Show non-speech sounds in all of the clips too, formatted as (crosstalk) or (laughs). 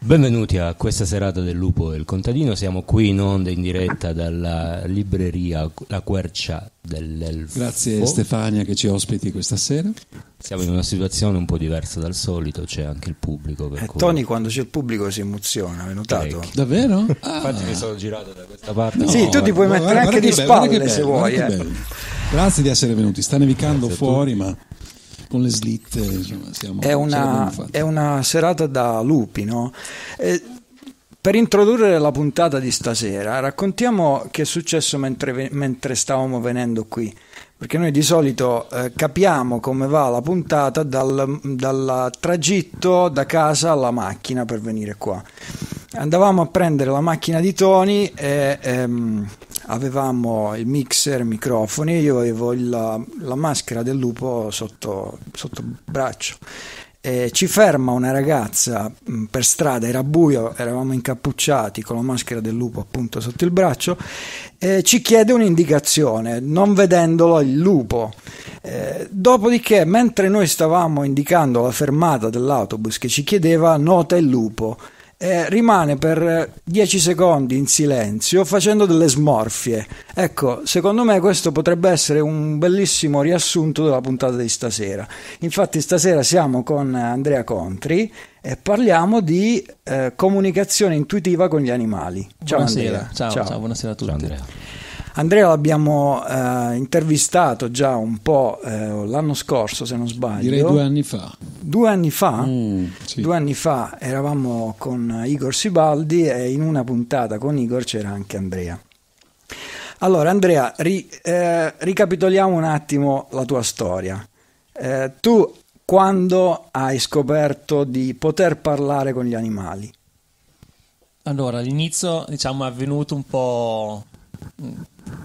Benvenuti a questa serata del Lupo e il Contadino, siamo qui in onda in diretta dalla libreria La Quercia dell'Elfo. Grazie Stefania che ci ospiti questa sera. Siamo in una situazione un po' diversa dal solito, c'è anche il pubblico. Per Eh, cui... Tony quando c'è il pubblico si emoziona, hai notato? Parecchio. Davvero? (laughs) Infatti mi sono girato da questa parte. No, Sì, tu ti puoi guarda- mettere guarda anche che di bello, guarda spalle che se bello, vuoi, guarda eh. bello. Grazie di essere venuti. Sta nevicando Grazie fuori, ma con le slitte insomma, siamo, È una, è una serata da lupi, no? Eh, per introdurre la puntata di stasera, raccontiamo che è successo mentre, mentre stavamo venendo qui. Perché noi di solito eh, capiamo come va la puntata dal, dal tragitto da casa alla macchina per venire qua. Andavamo a prendere la macchina di Tony e ehm, avevamo il mixer, i microfoni, io avevo il- la maschera del lupo sotto, sotto braccio. E ci ferma una ragazza mh, per strada, era buio, eravamo incappucciati con la maschera del lupo appunto sotto il braccio, e ci chiede un'indicazione, non vedendolo il lupo. Eh, dopodiché, mentre noi stavamo indicando la fermata dell'autobus che ci chiedeva, nota il lupo. Eh, rimane per 10 secondi in silenzio facendo delle smorfie. Ecco, secondo me questo potrebbe essere un bellissimo riassunto della puntata di stasera. Infatti stasera siamo con Andrea Contri e parliamo di eh, comunicazione intuitiva con gli animali. Ciao buonasera. Andrea. Ciao, ciao, buonasera a tutti. Ciao Andrea. L'abbiamo eh, intervistato già un po' eh, l'anno scorso, se non sbaglio. Direi due anni fa. Due anni fa? Mm, sì. Due anni fa eravamo con Igor Sibaldi e in una puntata con Igor c'era anche Andrea. Allora Andrea, ri- eh, ricapitoliamo un attimo la tua storia. Eh, tu quando hai scoperto di poter parlare con gli animali? Allora, l'inizio diciamo è avvenuto un po'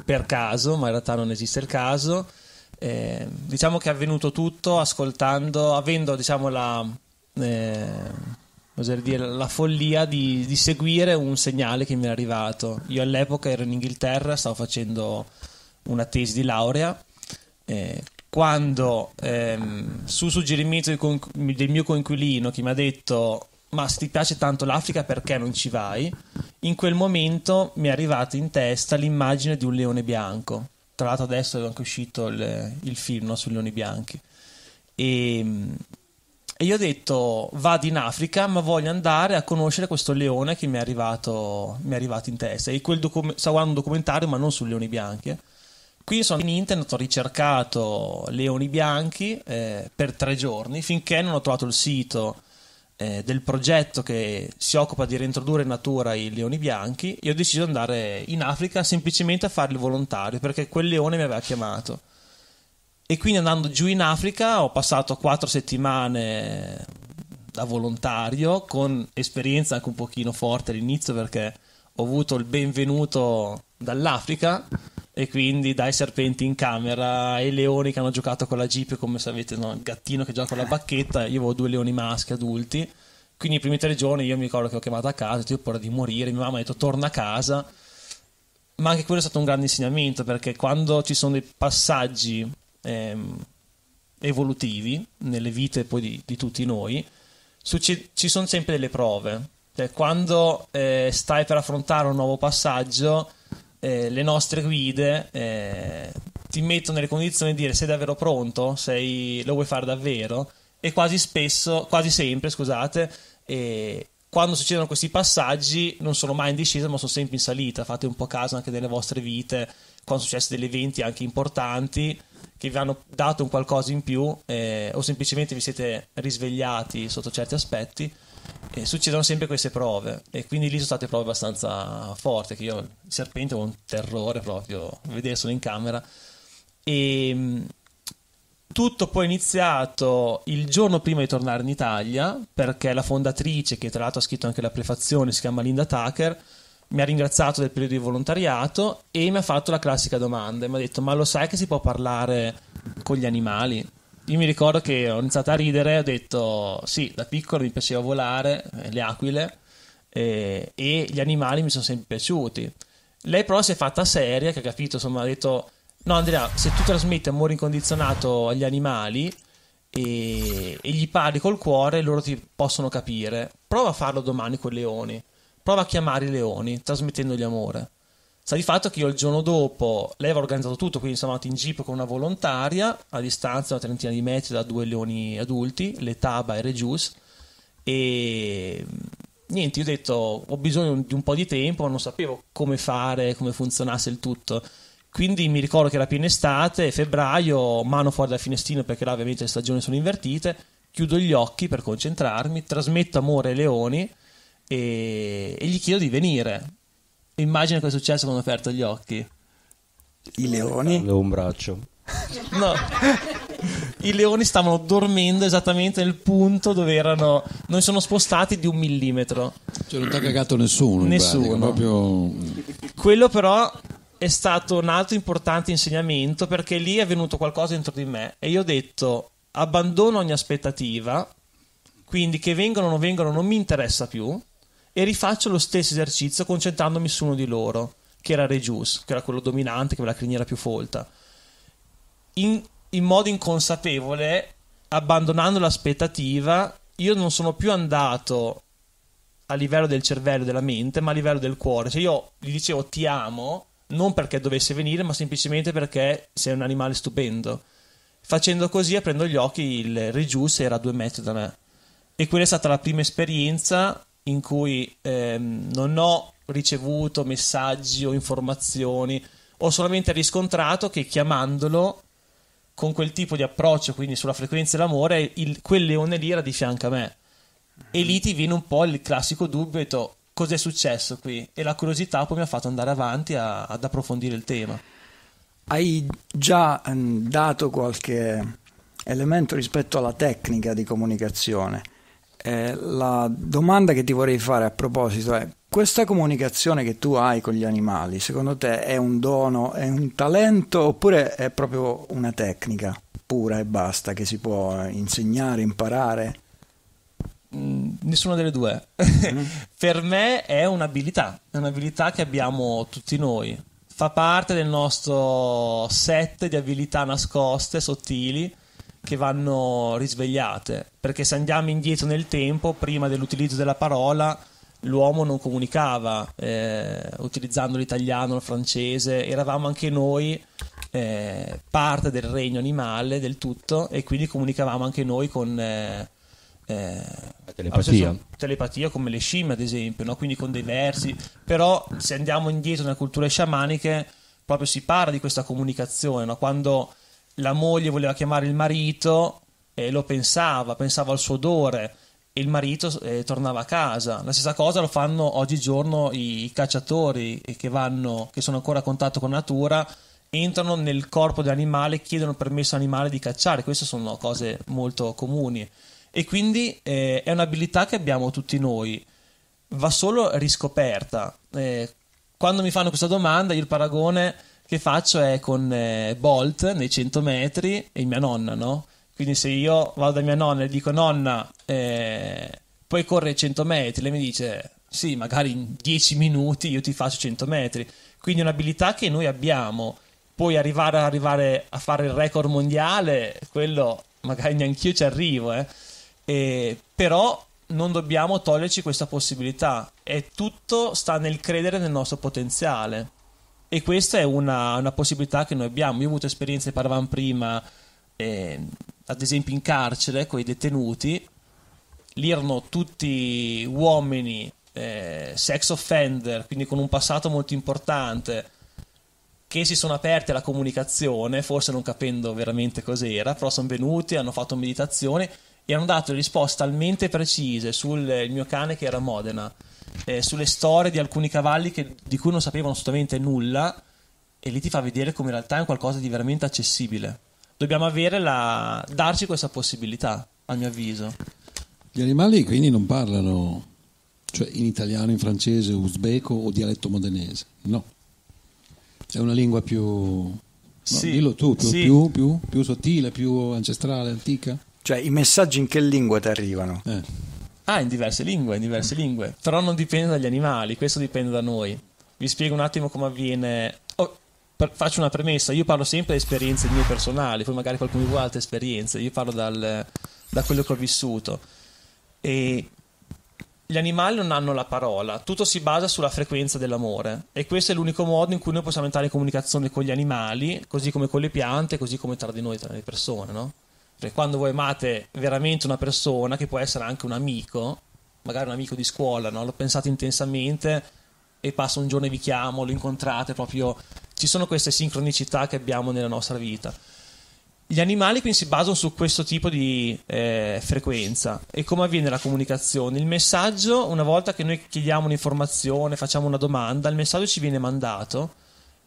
per caso, ma in realtà non esiste il caso. Eh, diciamo che è avvenuto tutto ascoltando, avendo diciamo la, eh, dire, la follia di, di seguire un segnale che mi era arrivato. Io all'epoca ero in Inghilterra, stavo facendo una tesi di laurea. eh, quando ehm, su suggerimento del mio coinquilino che mi ha detto ma se ti piace tanto l'Africa perché non ci vai in quel momento mi è arrivata in testa l'immagine di un leone bianco. Tra l'altro adesso è anche uscito il, il film no, sui leoni bianchi. E, e io ho detto vado in Africa ma voglio andare a conoscere questo leone che mi è arrivato, mi è arrivato in testa. E quel docu- stavo guardando un documentario ma non sui leoni bianchi eh. Quindi sono in internet, ho ricercato leoni bianchi eh, per tre giorni finché non ho trovato il sito eh, del progetto che si occupa di reintrodurre in natura i leoni bianchi e ho deciso di andare in Africa semplicemente a fare il volontario perché quel leone mi aveva chiamato. E quindi andando giù in Africa ho passato quattro settimane da volontario con esperienza anche un pochino forte all'inizio perché ho avuto il benvenuto dall'Africa e quindi dai serpenti in camera ai leoni che hanno giocato con la jeep come se avete no, il gattino che gioca con la bacchetta io avevo due leoni maschi adulti. Quindi i primi tre giorni io mi ricordo che ho chiamato a casa ho paura di morire mia mamma ha detto torna a casa ma anche quello è stato un grande insegnamento perché quando ci sono dei passaggi ehm, evolutivi nelle vite poi di, di tutti noi succe- ci sono sempre delle prove. Cioè, quando eh, stai per affrontare un nuovo passaggio eh, le nostre guide eh, ti mettono nelle condizioni di dire sei davvero pronto, sei, lo vuoi fare davvero? E quasi spesso, quasi sempre, scusate, eh, quando succedono questi passaggi non sono mai in discesa ma sono sempre in salita, fate un po' caso anche nelle vostre vite, quando sono successi degli eventi anche importanti che vi hanno dato un qualcosa in più eh, o semplicemente vi siete risvegliati sotto certi aspetti e succedono sempre queste prove e quindi lì sono state prove abbastanza forti che io il serpente ho un terrore proprio vederselo in camera. E mh, tutto poi è iniziato il giorno prima di tornare in Italia perché la fondatrice che tra l'altro ha scritto anche la prefazione si chiama Linda Tucker mi ha ringraziato del periodo di volontariato e mi ha fatto la classica domanda mi ha detto ma lo sai che si può parlare con gli animali io mi ricordo che ho iniziato a ridere, ho detto sì, da piccolo mi piaceva volare, eh, le aquile, eh, e gli animali mi sono sempre piaciuti. Lei però si è fatta seria, che ha capito, insomma, ha detto no Andrea, se tu trasmetti amore incondizionato agli animali, e, e gli parli col cuore, loro ti possono capire. Prova a farlo domani con i leoni. Prova a chiamare i leoni, trasmettendogli amore. Sta di fatto che io il giorno dopo, lei aveva organizzato tutto, quindi siamo andati in jeep con una volontaria a distanza, una trentina di metri da due leoni adulti, l'Etaba e Regius, e niente, io ho detto ho bisogno di un po' di tempo, ma non sapevo come fare, come funzionasse il tutto. Quindi mi ricordo che era piena estate, febbraio, mano fuori dal finestrino perché là ovviamente le stagioni sono invertite, chiudo gli occhi per concentrarmi, trasmetto amore ai leoni e, e gli chiedo di venire. Immagina cosa è successo quando ho aperto gli occhi. I leoni. Avevo un braccio. No, i leoni stavano dormendo esattamente nel punto dove erano. Non sono spostati di un millimetro. Cioè non ti ha cagato nessuno. in Nessuno. pratica, proprio... Quello però è stato un altro importante insegnamento perché lì è venuto qualcosa dentro di me e io ho detto abbandono ogni aspettativa, quindi che vengano o non vengano non mi interessa più e rifaccio lo stesso esercizio concentrandomi su uno di loro, che era Regius, che era quello dominante, che aveva la criniera più folta. In, in modo inconsapevole, abbandonando l'aspettativa, io non sono più andato a livello del cervello e della mente, ma a livello del cuore. Cioè io gli dicevo ti amo, non perché dovesse venire, ma semplicemente perché sei un animale stupendo. Facendo così, aprendo gli occhi, il Regius era a due metri da me. E quella è stata la prima esperienza in cui ehm, non ho ricevuto messaggi o informazioni, ho solamente riscontrato che chiamandolo con quel tipo di approccio, quindi sulla frequenza dell'amore, il- quel leone lì era di fianco a me. E lì ti viene un po' il classico dubbio, e detto, cos'è successo qui? E la curiosità poi mi ha fatto andare avanti a- ad approfondire il tema. Hai già ehm, dato qualche elemento rispetto alla tecnica di comunicazione. Eh, la domanda che ti vorrei fare a proposito è: questa comunicazione che tu hai con gli animali, secondo te è un dono, è un talento oppure è proprio una tecnica pura e basta che si può insegnare, imparare? Mm, nessuna delle due. (laughs) per me è un'abilità, è un'abilità che abbiamo tutti noi. Fa parte del nostro set di abilità nascoste, sottili, che vanno risvegliate. Perché se andiamo indietro nel tempo, prima dell'utilizzo della parola, l'uomo non comunicava eh, utilizzando l'italiano, il francese, eravamo anche noi eh, parte del regno animale, del tutto, e quindi comunicavamo anche noi con... eh, eh, telepatia. stesso- telepatia come le scimmie ad esempio, no? quindi con dei versi, però se andiamo indietro nelle culture sciamaniche proprio si parla di questa comunicazione, no? quando la moglie voleva chiamare il marito e lo pensava, pensava al suo odore e il marito eh, tornava a casa. La stessa cosa lo fanno oggigiorno i, i cacciatori che, vanno, che sono ancora a contatto con la natura, entrano nel corpo dell'animale, chiedono permesso all'animale di cacciare. Queste sono cose molto comuni. E quindi eh, è un'abilità che abbiamo tutti noi, va solo riscoperta. Eh, quando mi fanno questa domanda, io il paragone che faccio è con eh, Bolt nei 100 metri e mia nonna, no? Quindi se io vado da mia nonna e dico nonna, eh, puoi correre 100 metri, lei mi dice sì, magari in 10 minuti io ti faccio 100 metri. Quindi è un'abilità che noi abbiamo. Poi arrivare, arrivare a fare il record mondiale, quello magari neanche io ci arrivo, eh. E- però non dobbiamo toglierci questa possibilità. E tutto sta nel credere nel nostro potenziale. E questa è una, una possibilità che noi abbiamo. Io ho avuto esperienze, parlavamo prima, eh, ad esempio in carcere con i detenuti. Lì erano tutti uomini, eh, sex offender, quindi con un passato molto importante, che si sono aperti alla comunicazione, forse non capendo veramente cos'era, però sono venuti, hanno fatto meditazione e hanno dato risposte talmente precise sul mio cane che era a Modena, eh, sulle storie di alcuni cavalli che- di cui non sapevano assolutamente nulla e lì ti fa vedere come in realtà è un qualcosa di veramente accessibile. Dobbiamo avere la... darci questa possibilità, a mio avviso. Gli animali quindi non parlano cioè in italiano, in francese, uzbeko o dialetto modenese. No. È una lingua più... no, Sì, dillo tu, più, sì. più, più- più sottile, più ancestrale, antica. Cioè i messaggi in che lingua ti arrivano? Eh. Ah, in diverse lingue, in diverse lingue. Però non dipende dagli animali, questo dipende da noi. Vi spiego un attimo come avviene. Oh, per- faccio una premessa, io parlo sempre di esperienze mie personali, poi magari qualcuno di voi ha altre esperienze, io parlo dal- da quello che ho vissuto. E gli animali non hanno la parola, tutto si basa sulla frequenza dell'amore e questo è l'unico modo in cui noi possiamo entrare in comunicazione con gli animali, così come con le piante, così come tra di noi, tra le persone, no? Perché quando voi amate veramente una persona, che può essere anche un amico, magari un amico di scuola, no? lo pensate intensamente e passa un giorno e vi chiamo, lo incontrate proprio. Ci sono queste sincronicità che abbiamo nella nostra vita. Gli animali quindi si basano su questo tipo di eh, frequenza e come avviene la comunicazione? Il messaggio, una volta che noi chiediamo un'informazione, facciamo una domanda, il messaggio ci viene mandato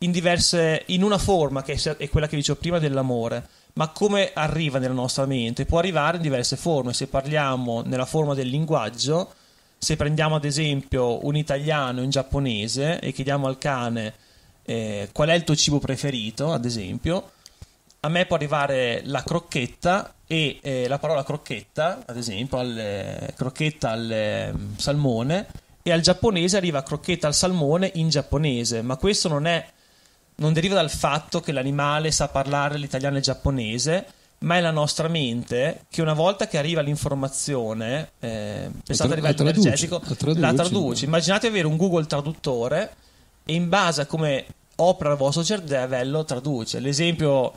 in, diverse, in una forma che è quella che dicevo prima dell'amore, ma come arriva nella nostra mente? Può arrivare in diverse forme. Se parliamo nella forma del linguaggio, se prendiamo ad esempio un italiano e un giapponese e chiediamo al cane eh, qual è il tuo cibo preferito, ad esempio, a me può arrivare la crocchetta e eh, la parola crocchetta, ad esempio, al, eh, crocchetta al eh, salmone e al giapponese arriva crocchetta al salmone in giapponese, ma questo non è non deriva dal fatto che l'animale sa parlare l'italiano e il giapponese, ma è la nostra mente che una volta che arriva l'informazione, eh, pensate tra- a livello energetico, la traduce. la traduce. Immaginate avere un Google traduttore e in base a come opera il vostro cervello traduce. L'esempio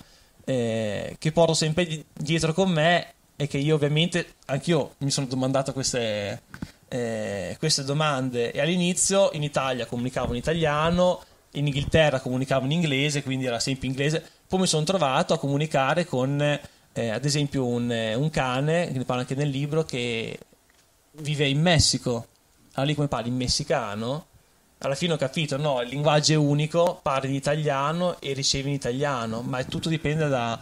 eh, che porto sempre di- dietro con me è che io ovviamente, anch'io mi sono domandato queste, eh, queste domande e all'inizio in Italia comunicavo in italiano, in Inghilterra comunicavo in inglese, quindi era sempre inglese. Poi mi sono trovato a comunicare con, eh, ad esempio, un, eh, un cane, che ne parla anche nel libro, che vive in Messico. Allora lì come parli in messicano? Alla fine ho capito, no, il linguaggio è unico, parli in italiano e ricevi in italiano, ma tutto dipende da,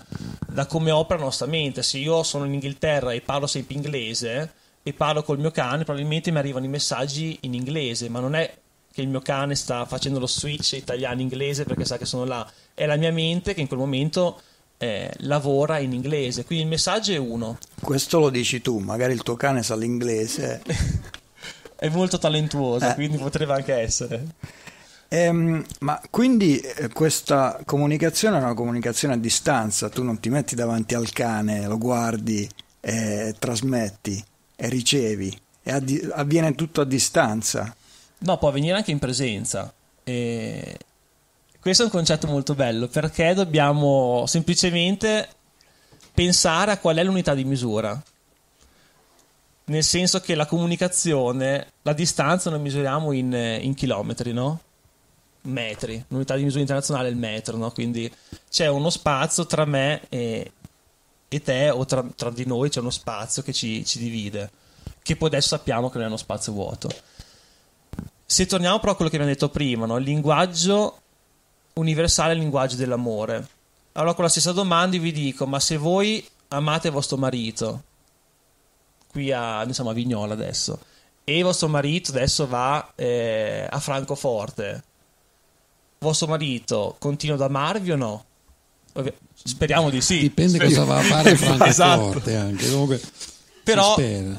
da come opera la nostra mente. Se io sono in Inghilterra e parlo sempre inglese e parlo col mio cane, probabilmente mi arrivano i messaggi in inglese, ma non è che il mio cane sta facendo lo switch italiano-inglese perché sa che sono là. È la mia mente che in quel momento eh, lavora in inglese. Quindi il messaggio è uno. Questo lo dici tu, magari il tuo cane sa l'inglese. (laughs) È molto talentuoso, Eh. quindi potrebbe anche essere. Ehm, ma quindi eh, questa comunicazione è una comunicazione a distanza, tu non ti metti davanti al cane, lo guardi, e trasmetti e ricevi, e addi- avviene tutto a distanza. No, può avvenire anche in presenza. E questo è un concetto molto bello perché dobbiamo semplicemente pensare a qual è l'unità di misura. Nel senso che la comunicazione, la distanza noi misuriamo in, in chilometri, no? Metri. L'unità di misura internazionale è il metro, no? Quindi c'è uno spazio tra me e, e te, o tra, tra di noi c'è uno spazio che ci, ci divide, che poi adesso sappiamo che non è uno spazio vuoto. Se torniamo però a quello che abbiamo detto prima, no? il linguaggio universale è il linguaggio dell'amore. Allora con la stessa domanda io vi dico, ma se voi amate vostro marito, qui a, noi siamo a Vignola adesso, e vostro marito adesso va eh, a Francoforte, vostro marito continua ad amarvi o no? Speriamo di sì. Dipende Sper- cosa va a fare (laughs) Francoforte Esatto. anche. Comunque, Però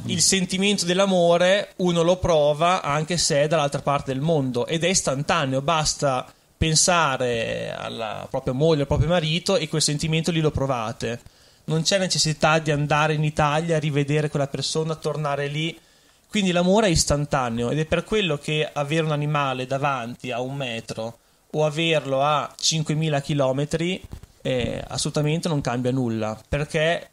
il sentimento dell'amore uno lo prova anche se è dall'altra parte del mondo ed è istantaneo, basta pensare alla propria moglie, al proprio marito e quel sentimento lì lo provate. Non c'è necessità di andare in Italia a rivedere quella persona, tornare lì. Quindi l'amore è istantaneo ed è per quello che avere un animale davanti a un metro o averlo a 5.000 km eh, assolutamente non cambia nulla perché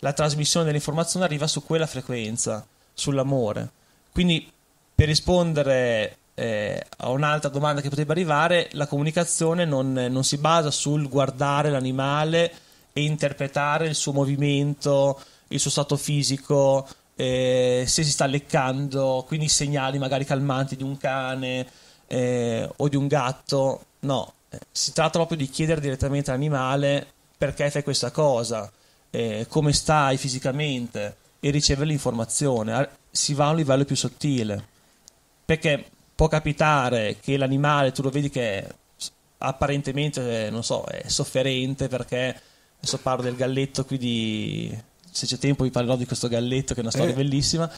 la trasmissione dell'informazione arriva su quella frequenza, sull'amore. Quindi, per rispondere eh, a un'altra domanda che potrebbe arrivare, la comunicazione non, non si basa sul guardare l'animale e interpretare il suo movimento, il suo stato fisico, eh, se si sta leccando, quindi i segnali magari calmanti di un cane eh, o di un gatto. No, eh, si tratta proprio di chiedere direttamente all'animale perché fai questa cosa eh, come stai fisicamente e ricevere l'informazione. Si va a un livello più sottile. Perché può capitare che l'animale tu lo vedi che apparentemente, eh, non so, è sofferente perché adesso parlo del galletto qui di... Se c'è tempo vi parlerò di questo galletto che è una storia Eh. bellissima.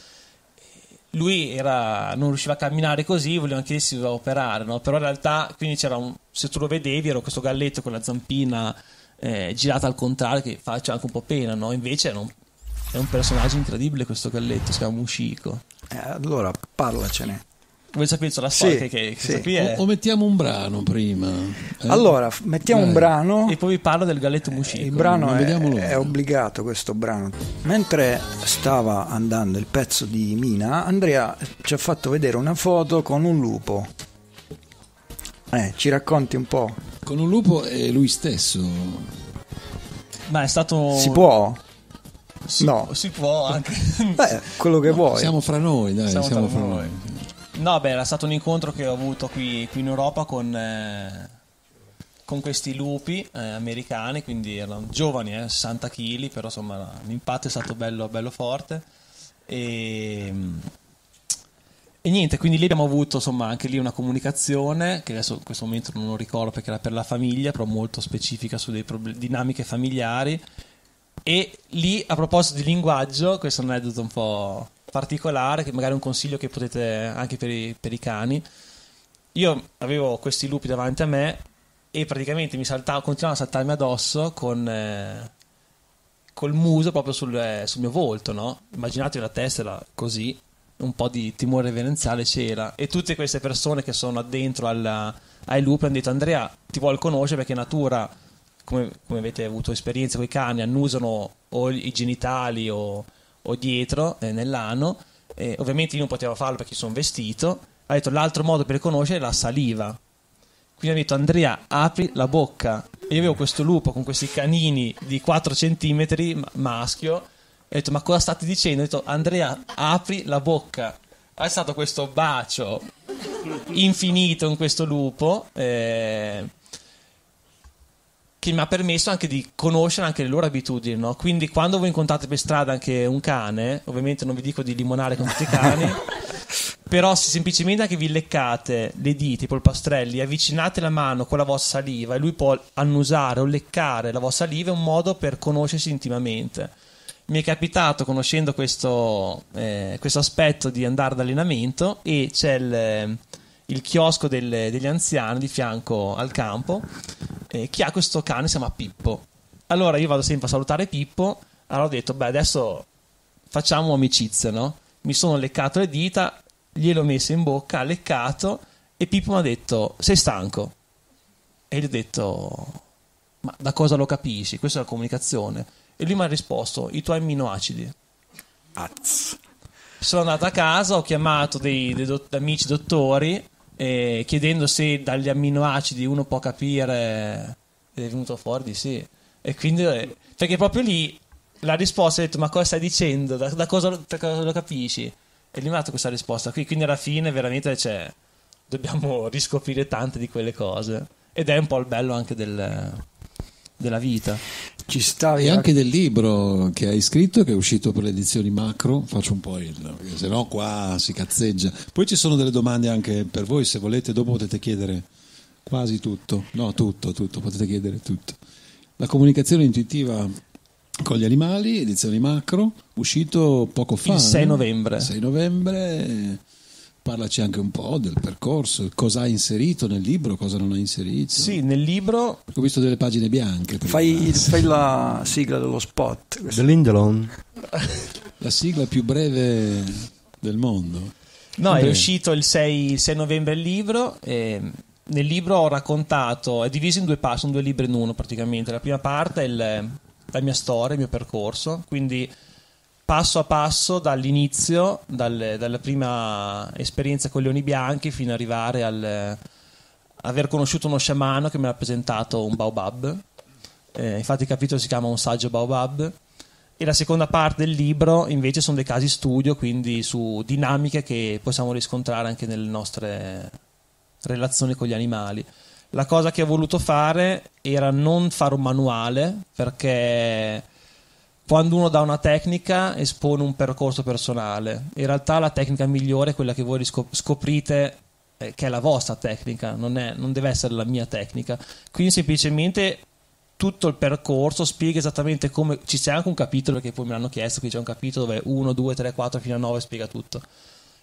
lui era, non riusciva a camminare così, volevano che si doveva operare, no? però in realtà quindi c'era un, se tu lo vedevi era questo galletto con la zampina eh, girata al contrario che faccia anche un po' pena, no? invece era un, è un personaggio incredibile questo galletto, si chiama Mushiko. Eh, allora parlacene. Vuoi sapere la storia Sì, che, che sì. qui è? O, o mettiamo un brano prima. eh? Allora, mettiamo un Dai. brano. E poi vi parlo del galletto Mushiko. Il brano è, è obbligato questo brano. Mentre stava andando il pezzo di Mina, Andrea ci ha fatto vedere una foto con un lupo. Eh, ci racconti un po'? Con un lupo è lui stesso. Ma è stato... Si può? Si, No. si può anche... (laughs) Beh, quello che vuoi. Siamo fra noi, dai, Siamo siamo, fra noi. noi. No, beh, era stato un incontro che ho avuto qui, qui in Europa con, eh, con questi lupi eh, americani, quindi erano giovani, eh, 60 kg, però insomma l'impatto è stato bello, bello forte. E, e niente, quindi lì abbiamo avuto insomma anche lì una comunicazione, che adesso in questo momento non lo ricordo perché era per la famiglia, però molto specifica su delle dinamiche familiari. E lì, a proposito di linguaggio, questo è un aneddoto un po' particolare, che magari è un consiglio che potete anche per i, per i cani. Io avevo questi lupi davanti a me e praticamente mi saltavo, continuavano a saltarmi addosso con eh, col muso proprio sul, eh, sul mio volto, no? Immaginate la testa era così, un po' di timore reverenziale c'era. E tutte queste persone che sono addentro alla- ai lupi hanno detto Andrea ti vuol conoscere perché natura come, come avete avuto esperienza con i cani annusano o i genitali o, o dietro eh, nell'ano e ovviamente io non potevo farlo perché sono vestito ha detto l'altro modo per riconoscere è la saliva. Quindi ha detto Andrea apri la bocca. E io avevo questo lupo con questi canini di 4 cm maschio ho detto ma cosa state dicendo? ho detto Andrea apri la bocca è stato questo bacio infinito in questo lupo eh, che mi ha permesso anche di conoscere anche le loro abitudini, no? Quindi quando voi incontrate per strada anche un cane, ovviamente non vi dico di limonare con tutti i cani, (laughs) però se semplicemente anche vi leccate le dita, i polpastrelli, avvicinate la mano con la vostra saliva e lui può annusare o leccare la vostra saliva, è un modo per conoscersi intimamente. Mi è capitato, conoscendo questo, eh, questo aspetto, di andare ad allenamento e c'è il, il chiosco del- degli anziani di fianco al campo eh, chi ha questo cane si chiama Pippo. Allora io vado sempre a salutare Pippo, allora ho detto, beh adesso facciamo amicizia, no? Mi sono leccato le dita, gliel'ho messo in bocca, ha leccato e Pippo mi ha detto, sei stanco? E gli ho detto, ma da cosa lo capisci? Questa è la comunicazione. E lui mi ha risposto, i tuoi amminoacidi. Az. Sono andato a casa, ho chiamato dei, dei dott- amici dottori eh, chiedendo se dagli amminoacidi uno può capire ed è venuto fuori di sì. E quindi, eh, perché proprio lì la risposta ha detto: Ma cosa stai dicendo? Da, da cosa, da cosa lo capisci? E gli mi ha dato questa risposta qui. Quindi alla fine, veramente, cioè, dobbiamo riscoprire tante di quelle cose. Ed è un po' il bello anche del- della vita. Ci stavi E anche del libro che hai scritto, che è uscito per le edizioni macro, faccio un po' il, perché sennò qua si cazzeggia. Poi ci sono delle domande anche per voi, se volete, dopo potete chiedere quasi tutto, no tutto, tutto, potete chiedere tutto. La comunicazione intuitiva con gli animali, edizioni macro, uscito poco fa. Il 6 eh? novembre. 6 novembre, eh, parlaci anche un po' del percorso, cosa ha inserito nel libro, cosa non ha inserito. Sì, nel libro Ho visto delle pagine bianche. Fai, fai la sigla dello spot. The Lindelon. La sigla più breve del mondo. No, è uscito il 6, il 6 novembre il libro. E nel libro ho raccontato, è diviso in due parti, sono due libri in uno praticamente. La prima parte è il- la mia storia, il mio percorso, quindi passo a passo dall'inizio, dal- dalla prima esperienza con i leoni bianchi fino ad arrivare al aver conosciuto uno sciamano che mi ha presentato un baobab. Eh, infatti il capitolo si chiama Un saggio baobab. E la seconda parte del libro invece sono dei casi studio, quindi su dinamiche che possiamo riscontrare anche nelle nostre relazioni con gli animali. La cosa che ho voluto fare era non fare un manuale, perché quando uno dà una tecnica espone un percorso personale. In realtà la tecnica migliore è quella che voi scoprite eh, che è la vostra tecnica, non, è- non deve essere la mia tecnica. Quindi semplicemente tutto il percorso spiega esattamente come ci c'è anche un capitolo perché poi me l'hanno chiesto qui c'è un capitolo dove 1, 2, 3, 4 fino a 9 spiega tutto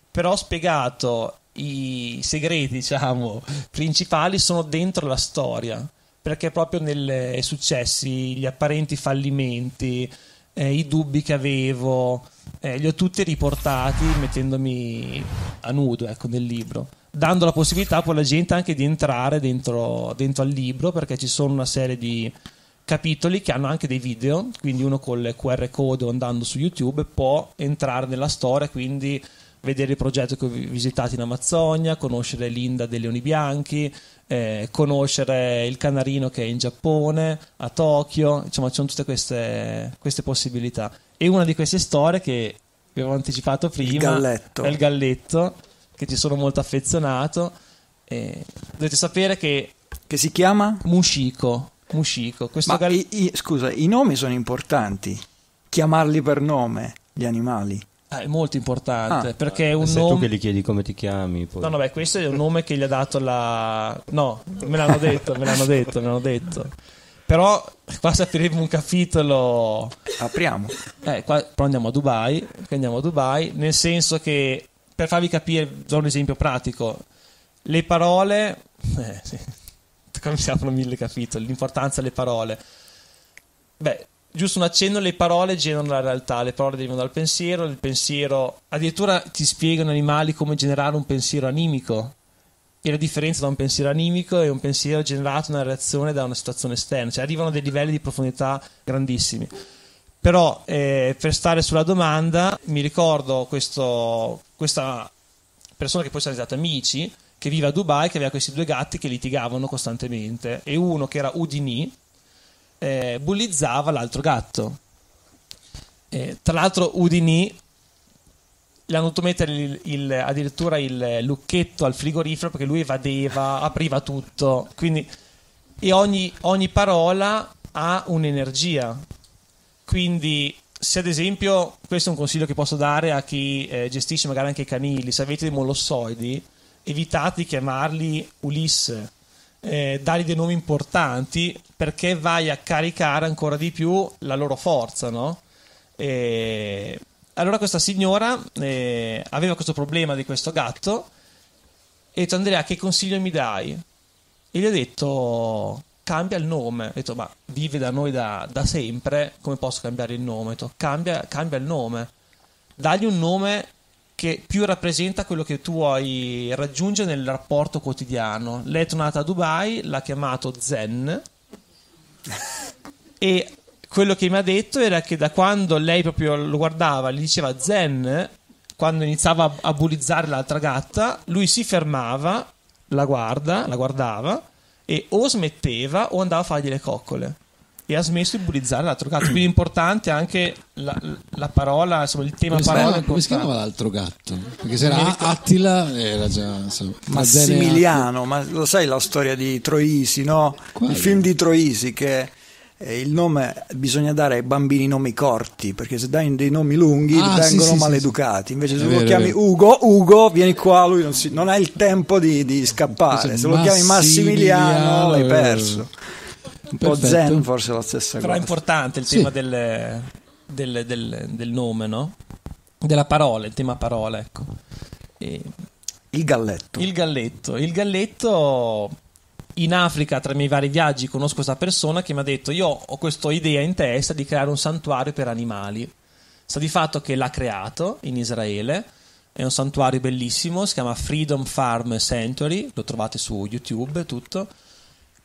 però spiegato i segreti, diciamo, (laughs) principali sono dentro la storia, perché proprio nei successi, gli apparenti fallimenti, eh, i dubbi che avevo, eh, li ho tutti riportati mettendomi a nudo ecco, nel libro, dando la possibilità poi alla gente anche di entrare dentro, dentro al libro, perché ci sono una serie di capitoli che hanno anche dei video, quindi uno con le QR code o andando su YouTube può entrare nella storia, quindi vedere il progetto che ho visitato in Amazzonia, conoscere Linda dei Leoni Bianchi, eh, conoscere il canarino che è in Giappone, a Tokyo, insomma ci sono tutte queste, queste possibilità. E una di queste storie che vi avevo anticipato prima il galletto. è il galletto, che ci sono molto affezionato. Eh, dovete sapere che... Che si chiama? Mushiko. Mushiko. Questo Ma gal- i, i- scusa, i nomi sono importanti. Chiamarli per nome, gli animali. Ah, è molto importante Ah. perché è un Sei tu nome. che gli chiedi come ti chiami. Poi. No, no, beh, questo è un nome che gli ha dato la. No, me l'hanno detto, me l'hanno detto, me l'hanno detto. Però qua se apriremo un capitolo. Apriamo. Eh, qua, però andiamo a Dubai. Andiamo a Dubai, nel senso che per farvi capire, do un esempio pratico. Le parole. Eh, sì. (laughs) Come si aprono mille capitoli, l'importanza delle parole. Beh, giusto un accenno, le parole generano la realtà, le parole derivano dal pensiero, il pensiero addirittura ti spiegano animali come generare un pensiero animico e la differenza da un pensiero animico e un pensiero generato una reazione da una situazione esterna, cioè arrivano a dei livelli di profondità grandissimi. Però eh, per stare sulla domanda mi ricordo questo, questa persona che poi sono diventati amici che vive a Dubai che aveva questi due gatti che litigavano costantemente e uno che era Udini eh, bullizzava l'altro gatto. Eh, tra l'altro Udini gli hanno dovuto mettere il- il- addirittura il lucchetto al frigorifero perché lui evadeva, (laughs) apriva tutto. Quindi, e ogni, ogni parola ha un'energia. Quindi, se ad esempio, questo è un consiglio che posso dare a chi eh, gestisce magari anche i canili, se avete dei molossoidi, evitate di chiamarli Ulisse, eh, dargli dei nomi importanti perché vai a caricare ancora di più la loro forza, no? E allora questa signora eh, aveva questo problema di questo gatto e ha detto Andrea che consiglio mi dai? E gli ho detto cambia il nome. Ho detto ma vive da noi da, da sempre, come posso cambiare il nome? Ho detto cambia, cambia il nome. Dagli un nome che più rappresenta quello che tu vuoi raggiungere nel rapporto quotidiano. Lei è tornata a Dubai, l'ha chiamato Zen (laughs) e quello che mi ha detto era che da quando lei proprio lo guardava, gli diceva Zen, quando iniziava a, bullizzare l'altra gatta, lui si fermava, la guarda, la guardava e o smetteva o andava a fargli le coccole. E ha smesso di bullizzare l'altro gatto. Quindi è importante anche la, la parola, insomma, il tema Come si, parola. è chiamava, come si chiamava l'altro gatto? Perché se era Attila era già insomma, Massimiliano, ma lo sai la storia di Troisi, no? Quale? Il film di Troisi che eh, il nome bisogna dare ai bambini nomi corti, perché se dai dei nomi lunghi Ah, vengono sì, sì, maleducati. Invece se lo vero, è chiami. Ugo, Ugo, vieni qua, lui non, si- non ha il tempo di, di scappare. Se lo chiami Massimiliano l'hai perso. Un po' Perfetto. zen forse è la stessa Però è cosa. importante il Sì. tema del, del- del- del nome, no? Della parola, il tema parola, ecco. E Il galletto. il galletto. Il galletto in Africa, tra i miei vari viaggi, conosco questa persona che mi ha detto: Io ho questa idea in testa di creare un santuario per animali. Sta di fatto che l'ha creato in Israele. È un santuario bellissimo, si chiama Freedom Farm Sanctuary, lo trovate su YouTube tutto.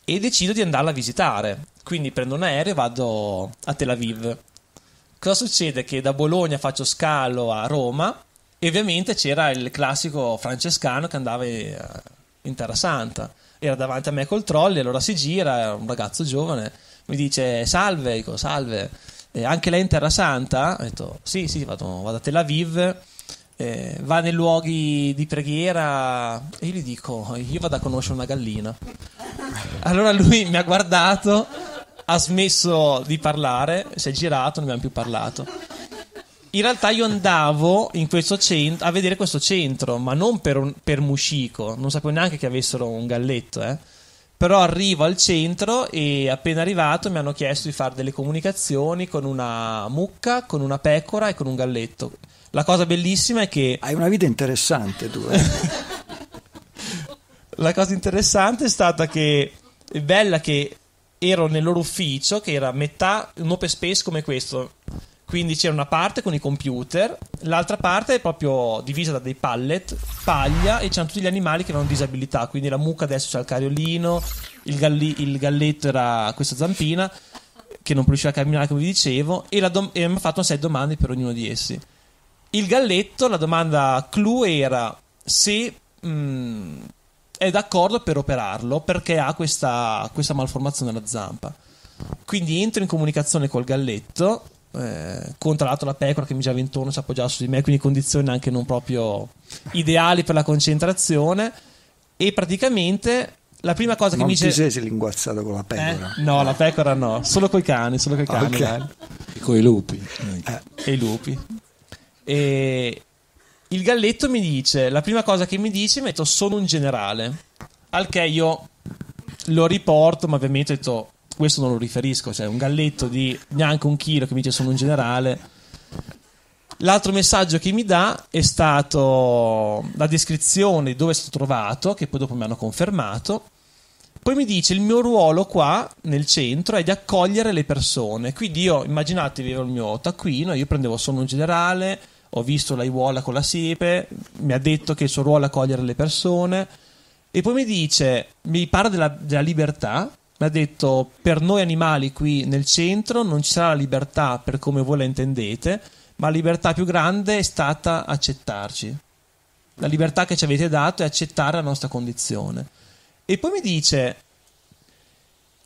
E decido di andarla a visitare. Quindi prendo un aereo e vado a Tel Aviv. Cosa succede? Che da Bologna faccio scalo a Roma e ovviamente c'era il classico francescano che andava eh, in Terra Santa. Era davanti a me col trolley, allora si gira, era un ragazzo giovane, mi dice salve, dico salve, "Eh, anche lei in Terra Santa? Ho detto sì, sì, vado, vado a Tel Aviv, eh, va nei luoghi di preghiera e io gli dico io vado a conoscere una gallina. (laughs) Allora lui mi ha guardato, ha smesso di parlare, si è girato, non abbiamo più parlato. In realtà io andavo centro a vedere questo centro, ma non per, un- per Mushiko, non sapevo neanche che avessero un galletto, eh. Però arrivo al centro e appena arrivato mi hanno chiesto di fare delle comunicazioni con una mucca, con una pecora e con un galletto. La cosa bellissima è che Hai una vita interessante tu. eh. (laughs) la cosa interessante è stata che è bella che ero nel loro ufficio che era metà un open space come questo quindi c'era una parte con i computer l'altra parte è proprio divisa da dei pallet paglia e c'erano tutti gli animali che avevano disabilità quindi la mucca adesso c'ha il cariolino il, galli- il galletto era questa zampina che non riusciva a camminare come vi dicevo e, dom- e mi ha fatto sei domande per ognuno di essi il galletto la domanda clou era se mh, è d'accordo per operarlo perché ha questa, questa malformazione alla zampa. Quindi entro in comunicazione col galletto, eh, con tra l'altro la pecora che mi girava intorno, si appoggiava su di me, quindi condizioni anche non proprio ideali per la concentrazione. E praticamente la prima cosa non che mi ti dice... sei linguazzato con la pecora. Eh? No, la pecora no, solo coi cani, solo coi cani. Ok. dai Con i lupi. e i lupi. E il galletto mi dice, la prima cosa che mi dice, metto sono un generale. Al che io lo riporto, ma ovviamente ho detto, questo non lo riferisco, cioè un galletto di neanche un chilo che mi dice sono un generale. L'altro messaggio che mi dà è stato la descrizione di dove è trovato, che poi dopo mi hanno confermato. Poi mi dice il mio ruolo qua nel centro è di accogliere le persone. Quindi io, immaginatevi, il mio taccuino, io prendevo solo un generale, ho visto l'aiuola con la siepe, mi ha detto che il suo ruolo è accogliere le persone. E poi mi dice, mi parla della, della libertà, mi ha detto per noi animali qui nel centro non ci sarà la libertà per come voi la intendete, ma la libertà più grande è stata accettarci. La libertà che ci avete dato è accettare la nostra condizione. E poi mi dice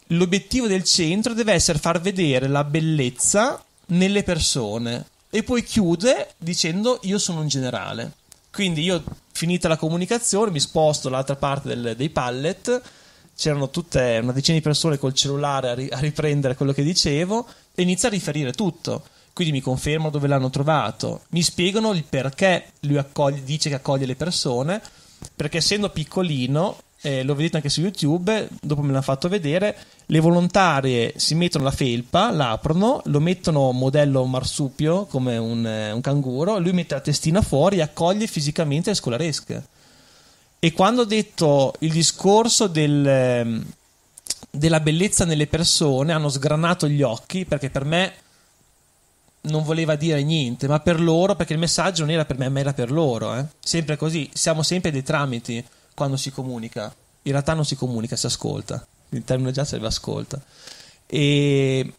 l'obiettivo del centro deve essere far vedere la bellezza nelle persone e poi chiude dicendo io sono un generale. Quindi io finita la comunicazione mi sposto dall'altra parte del- dei pallet, c'erano tutte una decina di persone col cellulare a, ri- a riprendere quello che dicevo e inizia a riferire tutto. Quindi mi confermano dove l'hanno trovato, mi spiegano il perché lui accoglie- dice che accoglie le persone, perché essendo piccolino, eh, lo vedete anche su YouTube, dopo me l'hanno fatto vedere, le volontarie si mettono la felpa, l'aprono, lo mettono modello marsupio come un, eh, un canguro, lui mette la testina fuori e accoglie fisicamente le scolaresche. E quando ho detto il discorso del, ehm, della bellezza nelle persone, hanno sgranato gli occhi perché per me non voleva dire niente, ma per loro, perché il messaggio non era per me, ma era per loro. eh. Sempre così, siamo sempre dei tramiti quando si comunica. In realtà non si comunica, si ascolta. Il termine già serve ascolta. E,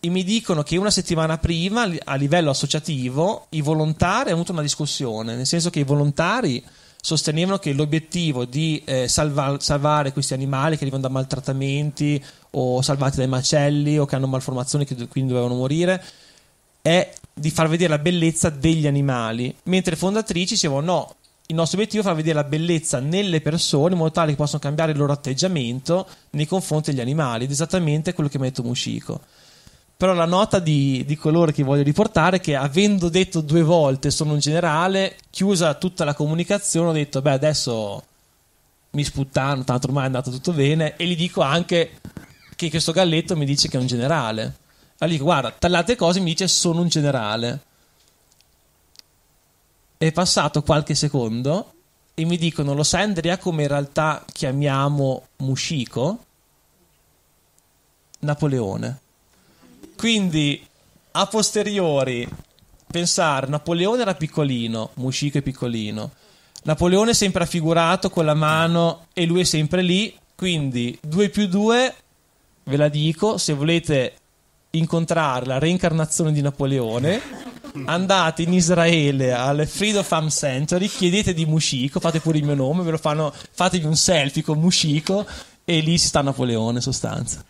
e mi dicono che una settimana prima, a livello associativo, i volontari hanno avuto una discussione, nel senso che i volontari sostenevano che l'obiettivo di eh, salva- salvare questi animali che arrivano da maltrattamenti o salvati dai macelli o che hanno malformazioni che do- quindi dovevano morire è di far vedere la bellezza degli animali, mentre le fondatrici dicevano no, il nostro obiettivo è far vedere la bellezza nelle persone in modo tale che possano cambiare il loro atteggiamento nei confronti degli animali, ed esattamente quello che mi ha detto Mushiko. Però la nota di, di colore che voglio riportare è che avendo detto due volte sono un generale, chiusa tutta la comunicazione, ho detto beh adesso mi sputtano, tanto ormai è andato tutto bene e gli dico anche che questo galletto mi dice che è un generale. Allora dico guarda, tra le altre cose mi dice sono un generale. È passato qualche secondo e mi dicono lo sai Andrea come in realtà chiamiamo Mushiko? Napoleone. Quindi a posteriori pensare Napoleone era piccolino, Mushiko è piccolino. Napoleone è sempre raffigurato con la mano e lui è sempre lì, quindi 2 più 2 ve la dico, se volete incontrare la reincarnazione di Napoleone, andate in Israele al Freedom Farm Center, chiedete di Mushiko, fate pure il mio nome, ve lo fanno, fatevi un selfie con Mushiko e lì si sta Napoleone in sostanza.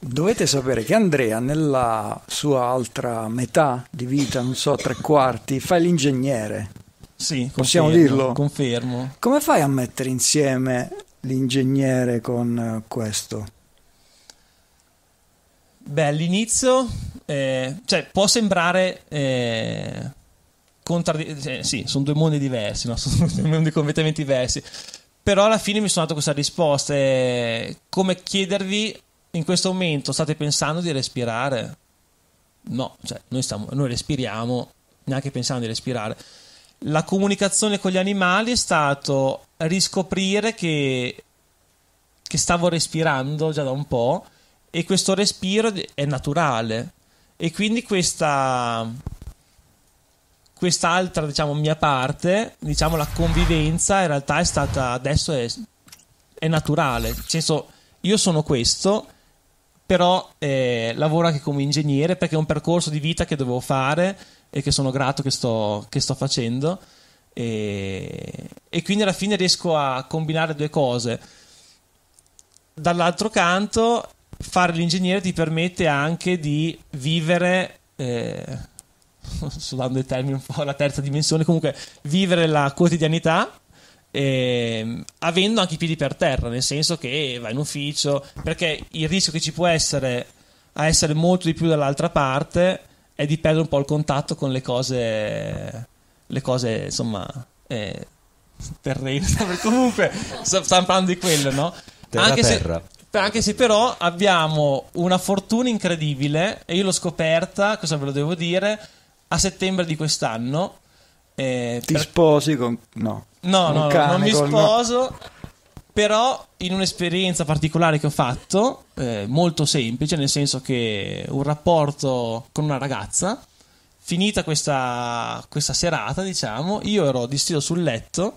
Dovete sapere che Andrea, nella sua altra metà di vita, non so, tre quarti, fa l'ingegnere. Sì, Possiamo confermo, dirlo? Confermo. Come fai a mettere insieme l'ingegnere con eh, questo? Beh, all'inizio, eh, cioè, può sembrare. Eh, contraddi- cioè, sì, sono due mondi diversi, no? (laughs) sono due mondi completamente diversi. Però alla fine mi sono dato questa risposta: è come chiedervi in questo momento state pensando di respirare? No, cioè, noi, stiamo- noi respiriamo neanche pensando di respirare. La comunicazione con gli animali è stato riscoprire che, che stavo respirando già da un po' e questo respiro è naturale. E quindi questa quest'altra diciamo mia parte diciamo la convivenza in realtà è stata adesso è, è naturale. Nel senso io sono questo però eh, lavoro anche come ingegnere perché è un percorso di vita che dovevo fare e che sono grato che sto, che sto facendo. E, e quindi alla fine riesco a combinare due cose. Dall'altro canto fare l'ingegnere ti permette anche di vivere eh, (laughs) sto dando il termine un po' la terza dimensione comunque vivere la quotidianità eh, avendo anche i piedi per terra, nel senso che vai in ufficio, perché il rischio che ci può essere a essere molto di più dall'altra parte è di perdere un po' il contatto con le cose, le cose insomma, eh, terrene. (laughs) comunque stiamo parlando di quello, no? Terra anche, terra. Se, anche se però abbiamo una fortuna incredibile, e io l'ho scoperta, cosa ve lo devo dire, a settembre di quest'anno. Eh, Ti per- sposi con... no. No, Un no, cane non mi col- no. sposo. Però in un'esperienza particolare che ho fatto, eh, molto semplice, nel senso che un rapporto con una ragazza, finita questa, questa serata, diciamo, io ero disteso sul letto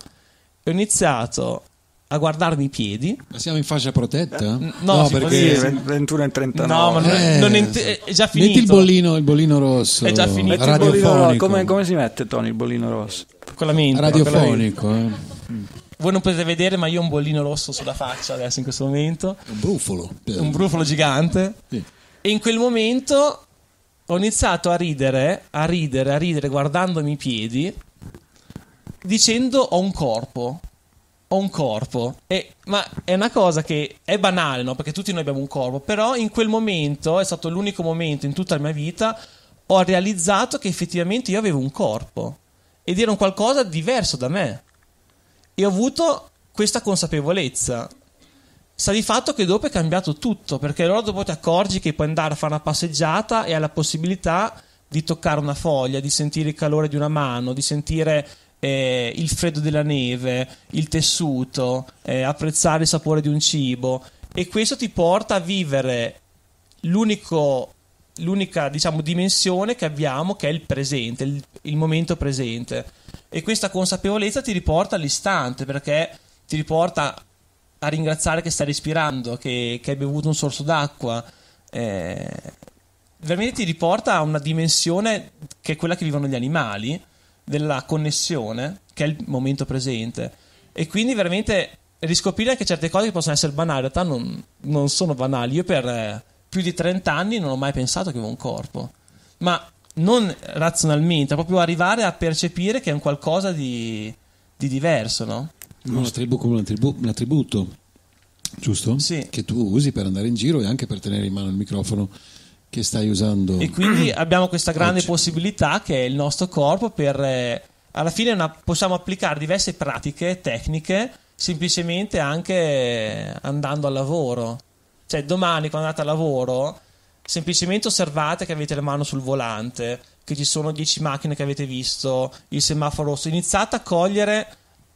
e ho iniziato a guardarmi i piedi. Ma siamo in fascia protetta? No, si può Sì, dire. 21 e 39. No, ma non è, Eh, non è già finito. Metti il bollino, il bollino rosso. È già finito. Metti il bollino. Come, come si mette Tony il bollino rosso? Con la mente, con la mente. Radiofonico. eh. Voi non potete vedere, ma io ho un bollino rosso sulla faccia adesso in questo momento. Un brufolo. Un brufolo gigante. Sì. E in quel momento ho iniziato a ridere, a ridere, a ridere guardandomi i piedi, dicendo ho un corpo. Ho un corpo. E- ma è una cosa che è banale, no? Perché tutti noi abbiamo un corpo. Però in quel momento, è stato l'unico momento in tutta la mia vita, ho realizzato che effettivamente io avevo un corpo. Ed era un qualcosa diverso da me. E ho avuto questa consapevolezza. Sta di fatto che dopo è cambiato tutto, perché allora dopo ti accorgi che puoi andare a fare una passeggiata e hai la possibilità di toccare una foglia, di sentire il calore di una mano, di sentire eh, il freddo della neve, il tessuto, eh, apprezzare il sapore di un cibo. E questo ti porta a vivere l'unica diciamo, dimensione che abbiamo, che è il presente, il, il momento presente. E questa consapevolezza ti riporta all'istante, perché ti riporta a ringraziare che stai respirando, che, che hai bevuto un sorso d'acqua. eh, veramente ti riporta a una dimensione che è quella che vivono gli animali, della connessione, che è il momento presente. E quindi veramente riscoprire che certe cose che possono essere banali, in realtà non, non sono banali. Io per eh, più di 30 anni non ho mai pensato che avevo un corpo, ma non razionalmente, proprio arrivare a percepire che è un qualcosa di, di diverso, no? Una tribù come un, attribu- un attributo, giusto? Sì. Che tu usi per andare in giro e anche per tenere in mano il microfono che stai usando. E quindi (clears throat) abbiamo questa grande Oggi. possibilità che è il nostro corpo per eh, alla fine una- possiamo applicare diverse pratiche tecniche semplicemente anche andando al lavoro. Cioè domani quando andate al lavoro semplicemente osservate che avete le mani sul volante, che ci sono 10 macchine che avete visto, il semaforo rosso, iniziate a cogliere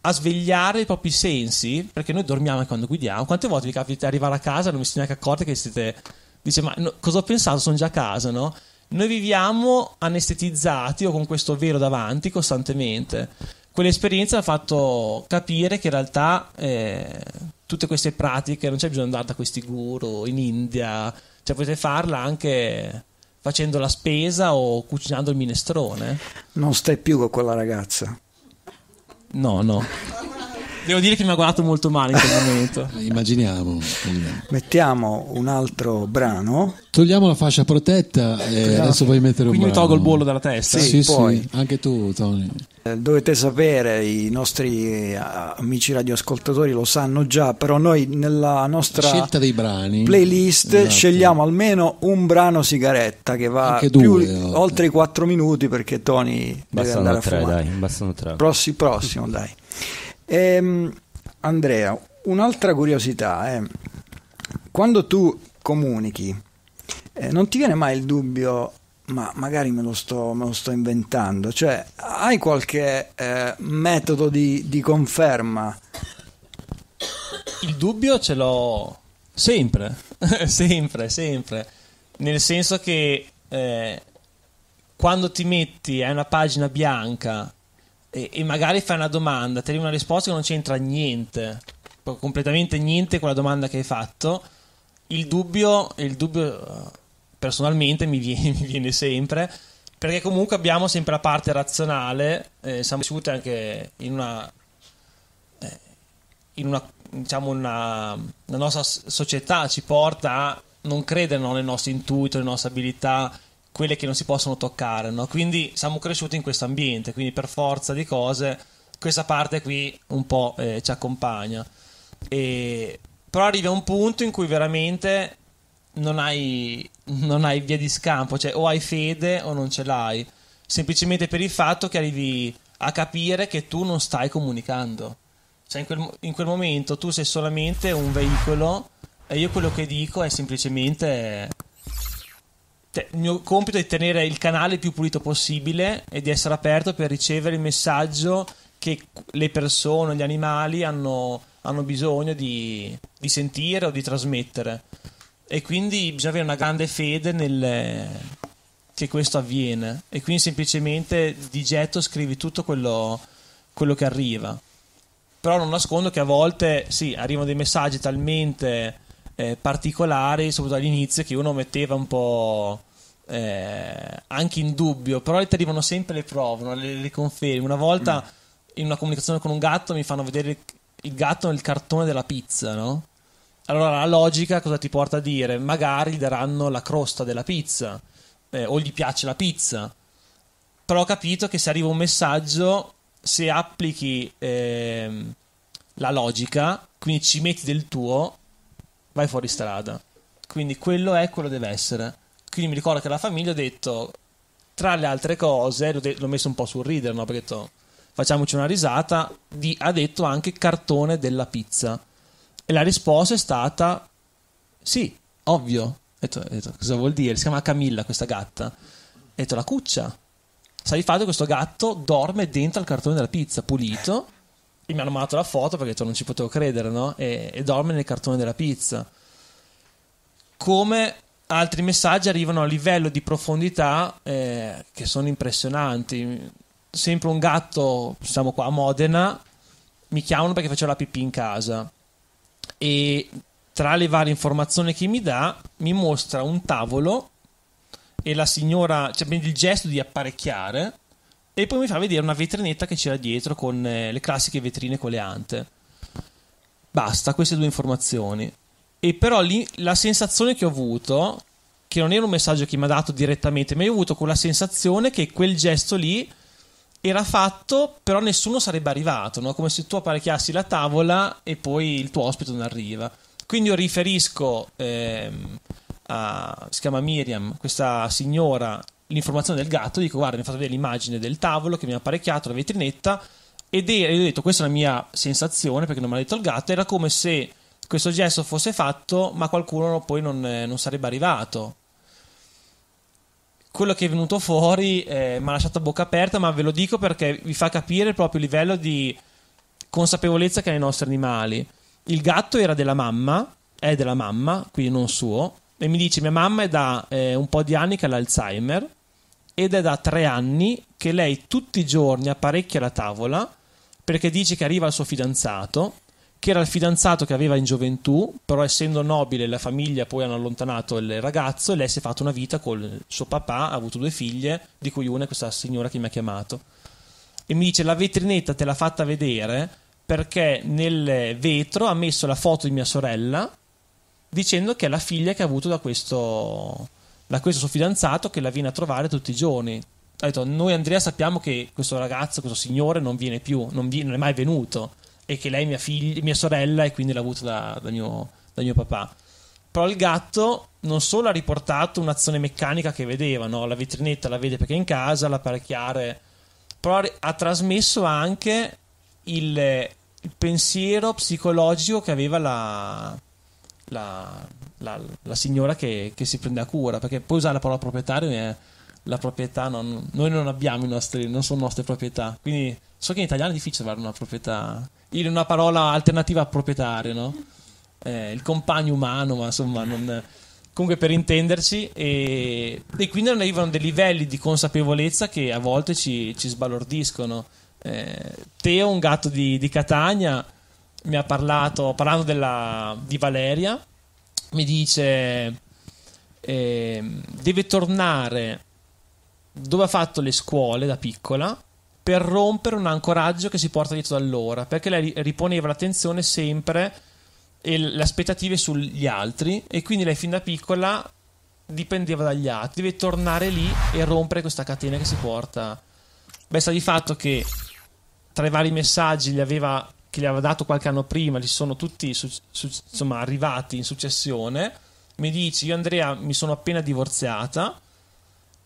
a svegliare i propri sensi, perché noi dormiamo quando guidiamo. Quante volte vi capita di arrivare a casa e non vi siete neanche accorti che siete dice ma no, cosa ho pensato? Sono già a casa no? Noi viviamo anestetizzati o con questo velo davanti costantemente. Quell'esperienza ha fatto capire che in realtà eh, tutte queste pratiche non c'è bisogno di andare da questi guru in India cioè potete farla anche facendo la spesa o cucinando il minestrone. Non stai più con quella ragazza. no no (laughs) devo dire che mi ha guardato molto male in quel momento (laughs) Immaginiamo. immaginiamo. Mettiamo un altro brano. Togliamo la fascia protetta e adesso vuoi mettere un quindi mi brano. tolgo il bollo dalla testa Sì, sì, poi. anche tu, Tony. Eh, Dovete sapere, i nostri eh, amici radioascoltatori lo sanno già, però noi nella La nostra scelta dei brani. playlist Esatto. scegliamo almeno un brano sigaretta che va più, due, oh. oltre i 4 minuti perché Tony deve Bastano andare a tre, fumare. dai, bastano tre. Prossi- prossimo, dai. Ehm, Andrea, un'altra curiosità è quando tu comunichi, eh, non ti viene mai il dubbio, ma magari me lo sto, me lo sto inventando. Cioè, hai qualche eh, metodo di, di conferma? Il dubbio ce l'ho sempre, (laughs) sempre, sempre. Nel senso che eh, quando ti metti a una pagina bianca e, e, magari fai una domanda, ti arriva una risposta che non c'entra niente, completamente niente con la domanda che hai fatto, il dubbio, il dubbio personalmente mi viene, (laughs) mi viene sempre perché comunque abbiamo sempre la parte razionale, eh, siamo vissuti anche in una, eh, in una diciamo una, la nostra società ci porta a non credere nel nostro intuito, nelle nostre abilità, quelle che non si possono toccare, no? quindi siamo cresciuti in questo ambiente, quindi per forza di cose questa parte qui un po' eh, ci accompagna. E, però arriva un punto in cui veramente non hai, non hai via di scampo, cioè o hai fede o non ce l'hai, semplicemente per il fatto che arrivi a capire che tu non stai comunicando. Cioè in quel, in quel momento tu sei solamente un veicolo e io quello che dico è semplicemente... Cioè, il mio compito è tenere il canale più pulito possibile e di essere aperto per ricevere il messaggio che le persone, gli animali hanno, hanno bisogno di, di sentire o di trasmettere. E quindi bisogna avere una grande fede nel, che questo avviene. E quindi semplicemente di getto scrivi tutto quello, quello che arriva. Però non nascondo che a volte sì, arrivano dei messaggi talmente eh, particolari, soprattutto all'inizio, che uno metteva un po' eh, anche in dubbio, però ti arrivano sempre le prove, no? le, le, conferme. Una volta mm. in una comunicazione con un gatto mi fanno vedere il gatto nel cartone della pizza, no? Allora la logica cosa ti porta a dire? Magari gli daranno la crosta della pizza eh, o gli piace la pizza. Però ho capito che se arriva un messaggio, se applichi eh, la logica, quindi ci metti del tuo, vai fuori strada. Quindi quello è, quello deve essere. Quindi mi ricordo che la famiglia ha detto, tra le altre cose, l'ho, de- l'ho messo un po' sul ridere, no? Perché ho detto, facciamoci una risata, di- ha detto anche cartone della pizza e la risposta è stata sì, ovvio. Ho detto, ho detto, cosa vuol dire? Si chiama Camilla questa gatta. Ho detto la cuccia. Sai di fatto questo gatto dorme dentro al cartone della pizza, pulito. E mi hanno mandato la foto perché detto, non ci potevo credere, no? E, e dorme nel cartone della pizza. Come altri messaggi arrivano a livello di profondità eh, che sono impressionanti. Sempre un gatto, siamo qua a Modena, mi chiamano perché facevo la pipì in casa e tra le varie informazioni che mi dà mi mostra un tavolo e la signora, cioè il gesto di apparecchiare e poi mi fa vedere una vetrinetta che c'era dietro con eh, le classiche vetrine con le ante. Basta, queste due informazioni. E però lì la sensazione che ho avuto, che non era un messaggio che mi ha dato direttamente, ma io ho avuto quella sensazione che quel gesto lì era fatto, però nessuno sarebbe arrivato, no? come se tu apparecchiassi la tavola e poi il tuo ospite non arriva. Quindi io riferisco ehm, a, si chiama Miriam, questa signora, l'informazione del gatto, dico guarda mi ha fatto vedere l'immagine del tavolo che mi ha apparecchiato, la vetrinetta, ed era, io ho detto questa è la mia sensazione perché non me l'ha detto il gatto, era come se questo gesto fosse fatto ma qualcuno poi non, non sarebbe arrivato quello che è venuto fuori eh, mi ha lasciato a bocca aperta, ma ve lo dico perché vi fa capire proprio il livello di consapevolezza che hanno i nostri animali. Il gatto era della mamma, è della mamma, quindi non suo, e mi dice mia mamma è da eh, un po' di anni che ha l'Alzheimer ed è da tre anni che lei tutti i giorni apparecchia la tavola perché dice che arriva il suo fidanzato che era il fidanzato che aveva in gioventù, però essendo nobile la famiglia poi hanno allontanato il ragazzo e lei si è fatta una vita con suo papà, ha avuto due figlie, di cui una è questa signora che mi ha chiamato. E mi dice la vetrinetta te l'ha fatta vedere perché nel vetro ha messo la foto di mia sorella dicendo che è la figlia che ha avuto da questo, da questo suo fidanzato che la viene a trovare tutti i giorni. Ha detto, noi Andrea sappiamo che questo ragazzo, questo signore non viene più, non, viene, non è mai venuto e che lei è mia, figlia, mia sorella e quindi l'ha avuto da, da, mio, da, mio, papà. Però il gatto non solo ha riportato un'azione meccanica che vedeva, no? la vetrinetta la vede perché è in casa, l'apparecchiare, però ha trasmesso anche il, il pensiero psicologico che aveva la, la, la, la signora che, che, si prende a cura, perché poi usare la parola proprietario è la proprietà, non- noi non abbiamo i nostri, non sono nostre proprietà, quindi so che in italiano è difficile avere una proprietà, in una parola alternativa a proprietario, no? Eh, il compagno umano, ma insomma non... Comunque per intenderci e, e quindi arrivano dei livelli di consapevolezza che a volte ci, ci sbalordiscono. Eh, Teo, un gatto di, di Catania, mi ha parlato, parlando della, di Valeria, mi dice eh, deve tornare dove ha fatto le scuole da piccola per rompere un ancoraggio che si porta dietro da allora, perché lei riponeva l'attenzione sempre e le aspettative sugli altri e quindi lei fin da piccola dipendeva dagli altri, deve tornare lì e rompere questa catena che si porta. Beh, sta di fatto che tra i vari messaggi gli aveva, che gli aveva dato qualche anno prima, li sono tutti su- su- insomma, arrivati in successione. Mi dici, io Andrea mi sono appena divorziata,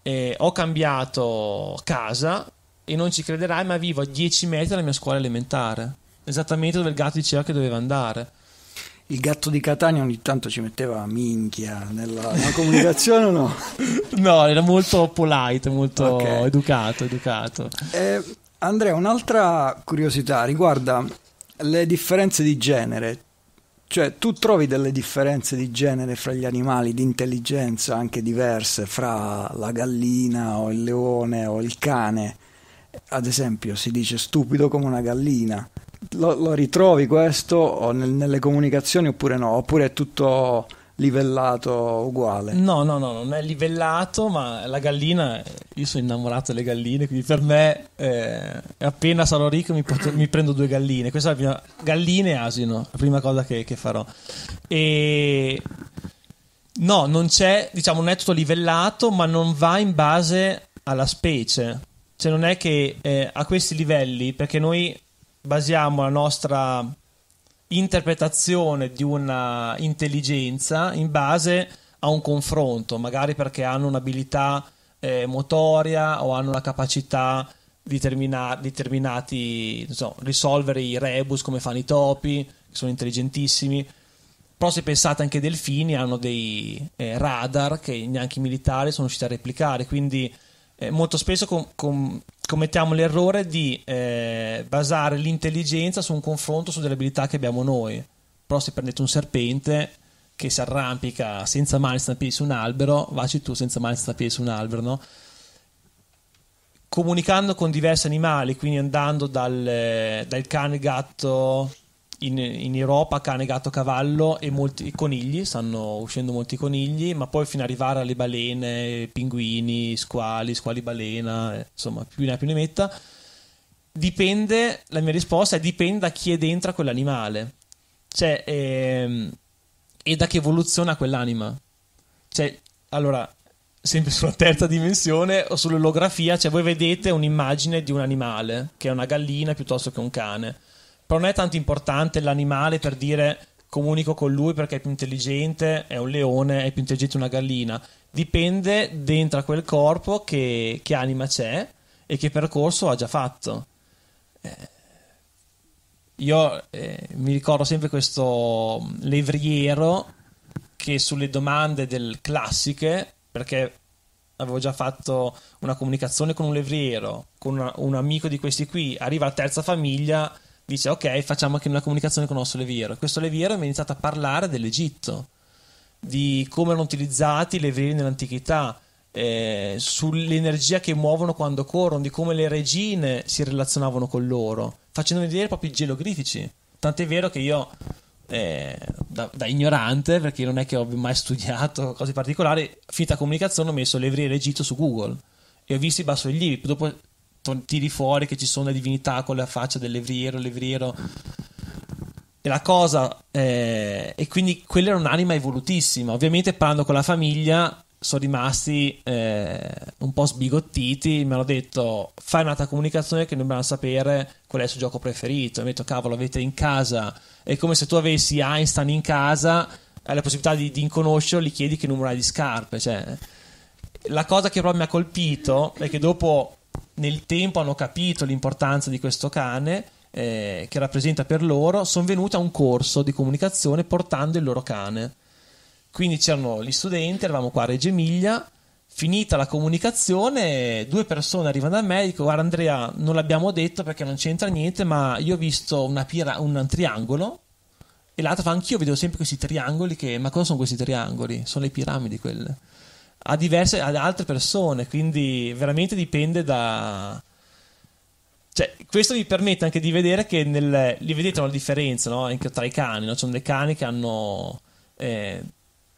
eh, ho cambiato casa e non ci crederai, ma vivo a 10 metri dalla mia scuola elementare, esattamente dove il gatto diceva che doveva andare. Il gatto di Catania ogni tanto ci metteva minchia nella, nella comunicazione o no? (laughs) No, era molto polite, molto Ok. educato, educato. Eh, Andrea, un'altra curiosità riguarda le differenze di genere. Cioè, tu trovi delle differenze di genere fra gli animali, di intelligenza anche diverse, fra la gallina o il leone o il cane? Ad esempio, si dice stupido come una gallina. Lo, lo ritrovi questo nel- nelle comunicazioni oppure no? Oppure è tutto livellato uguale? No, no, no, non è livellato, ma la gallina, io sono innamorato delle galline, quindi per me eh, appena sarò ricco mi, porto- mi prendo due galline. Questa è la prima, galline e asino, la prima cosa che, che farò. E no, non c'è, diciamo, non è tutto livellato, ma non va in base alla specie. Cioè non è che eh, a questi livelli, perché noi basiamo la nostra interpretazione di una intelligenza in base a un confronto, magari perché hanno un'abilità eh, motoria o hanno la capacità di determina- determinati, so, risolvere i rebus come fanno i topi, che sono intelligentissimi. Però se pensate anche ai delfini hanno dei eh, radar che neanche i militari sono riusciti a replicare, quindi eh, molto spesso com- com- commettiamo l'errore di eh, basare l'intelligenza su un confronto su delle abilità che abbiamo noi. Però se prendete un serpente che si arrampica senza mani piedi su un albero, vaci tu senza mani piedi su un albero, no? Comunicando con diversi animali, quindi andando dal, eh, dal cane gatto in, in Europa, cane gatto cavallo e molti conigli, stanno uscendo molti conigli, ma poi fino ad arrivare alle balene, pinguini, squali, squali balena, eh, insomma, più ne più ne metta. Dipende, la mia risposta è dipende da chi è dentro quell'animale. Cioè, ehm, e da che evoluzione ha quell'anima. Cioè, allora, sempre sulla terza dimensione o sull'olografia, cioè voi vedete un'immagine di un animale, che è una gallina piuttosto che un cane. Però non è tanto importante l'animale per dire comunico con lui perché è più intelligente, è un leone, è più intelligente una gallina. Dipende dentro a quel corpo che, che anima c'è e che percorso ha già fatto. Eh, io eh, mi ricordo sempre questo levriero che sulle domande del classiche, perché avevo già fatto una comunicazione con un levriero, con una- un amico di questi qui, arriva la terza famiglia, dice ok facciamo anche una comunicazione con il nostro levriero. Questo levriero mi ha iniziato a parlare dell'Egitto, di come erano utilizzati i levrieri nell'antichità, eh, sull'energia che muovono quando corrono, di come le regine si relazionavano con loro, facendo vedere proprio i geroglifici. Tant'è vero che io, eh, da, da ignorante, perché non è che ho mai studiato cose particolari, finita comunicazione ho messo levriere Egitto su Google e ho visto i bassorilievi. Dopo tiri fuori che ci sono le divinità con la faccia del levriero. E la cosa, eh, e quindi quella era un'anima evolutissima. Ovviamente, parlando con la famiglia, sono rimasti eh, un po' sbigottiti. Mi hanno detto: Fai un'altra comunicazione che dobbiamo sapere qual è il suo gioco preferito. Mi hanno detto: Cavolo, avete in casa. È come se tu avessi Einstein in casa, hai la possibilità di, di inconoscerlo, gli chiedi che numero hai di scarpe. Cioè, la cosa che proprio mi ha colpito è che dopo nel tempo hanno capito l'importanza di questo cane eh, che rappresenta per loro, sono venuti a un corso di comunicazione portando il loro cane. Quindi c'erano gli studenti, eravamo qua a Reggio Emilia, finita la comunicazione, due persone arrivano dal medico, guarda Andrea, non l'abbiamo detto perché non c'entra niente, ma io ho visto una pira- un triangolo e l'altro fa anch'io vedo sempre questi triangoli che ma cosa sono questi triangoli? Sono le piramidi quelle. A diverse ad altre persone, quindi veramente dipende da cioè, questo vi permette anche di vedere che nel, li vedete una differenza no? anche tra i cani, no? sono dei cani che hanno eh,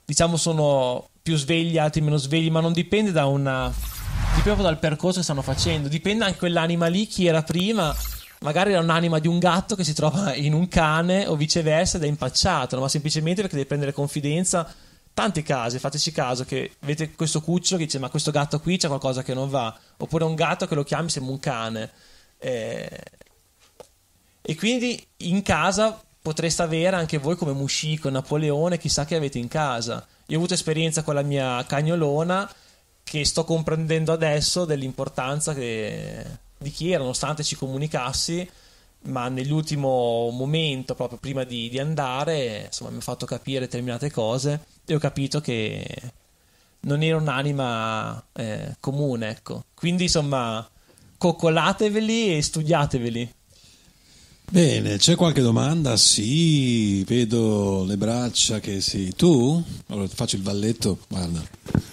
diciamo sono più svegli, altri meno svegli, ma non dipende da una. Dipende proprio dal percorso che stanno facendo. Dipende anche quell'anima lì, chi era prima. Magari era un'anima di un gatto che si trova in un cane o viceversa ed è impacciato, no? ma semplicemente perché deve prendere confidenza. Tanti casi, fateci caso che vedete questo cucciolo che dice ma questo gatto qui c'è qualcosa che non va, oppure un gatto che lo chiami sembra un cane. Eh, e quindi in casa potreste avere anche voi come Muscico, Napoleone, chissà che avete in casa. Io ho avuto esperienza con la mia cagnolona che sto comprendendo adesso dell'importanza che, di chi era, nonostante ci comunicassi, ma nell'ultimo momento, proprio prima di, di andare, insomma, mi ha fatto capire determinate cose e ho capito che non era un'anima eh, comune, ecco. Quindi, insomma, coccolateveli e studiateveli. Bene, c'è qualche domanda? Sì, vedo le braccia che sì. Tu? Allora faccio il valletto, guarda,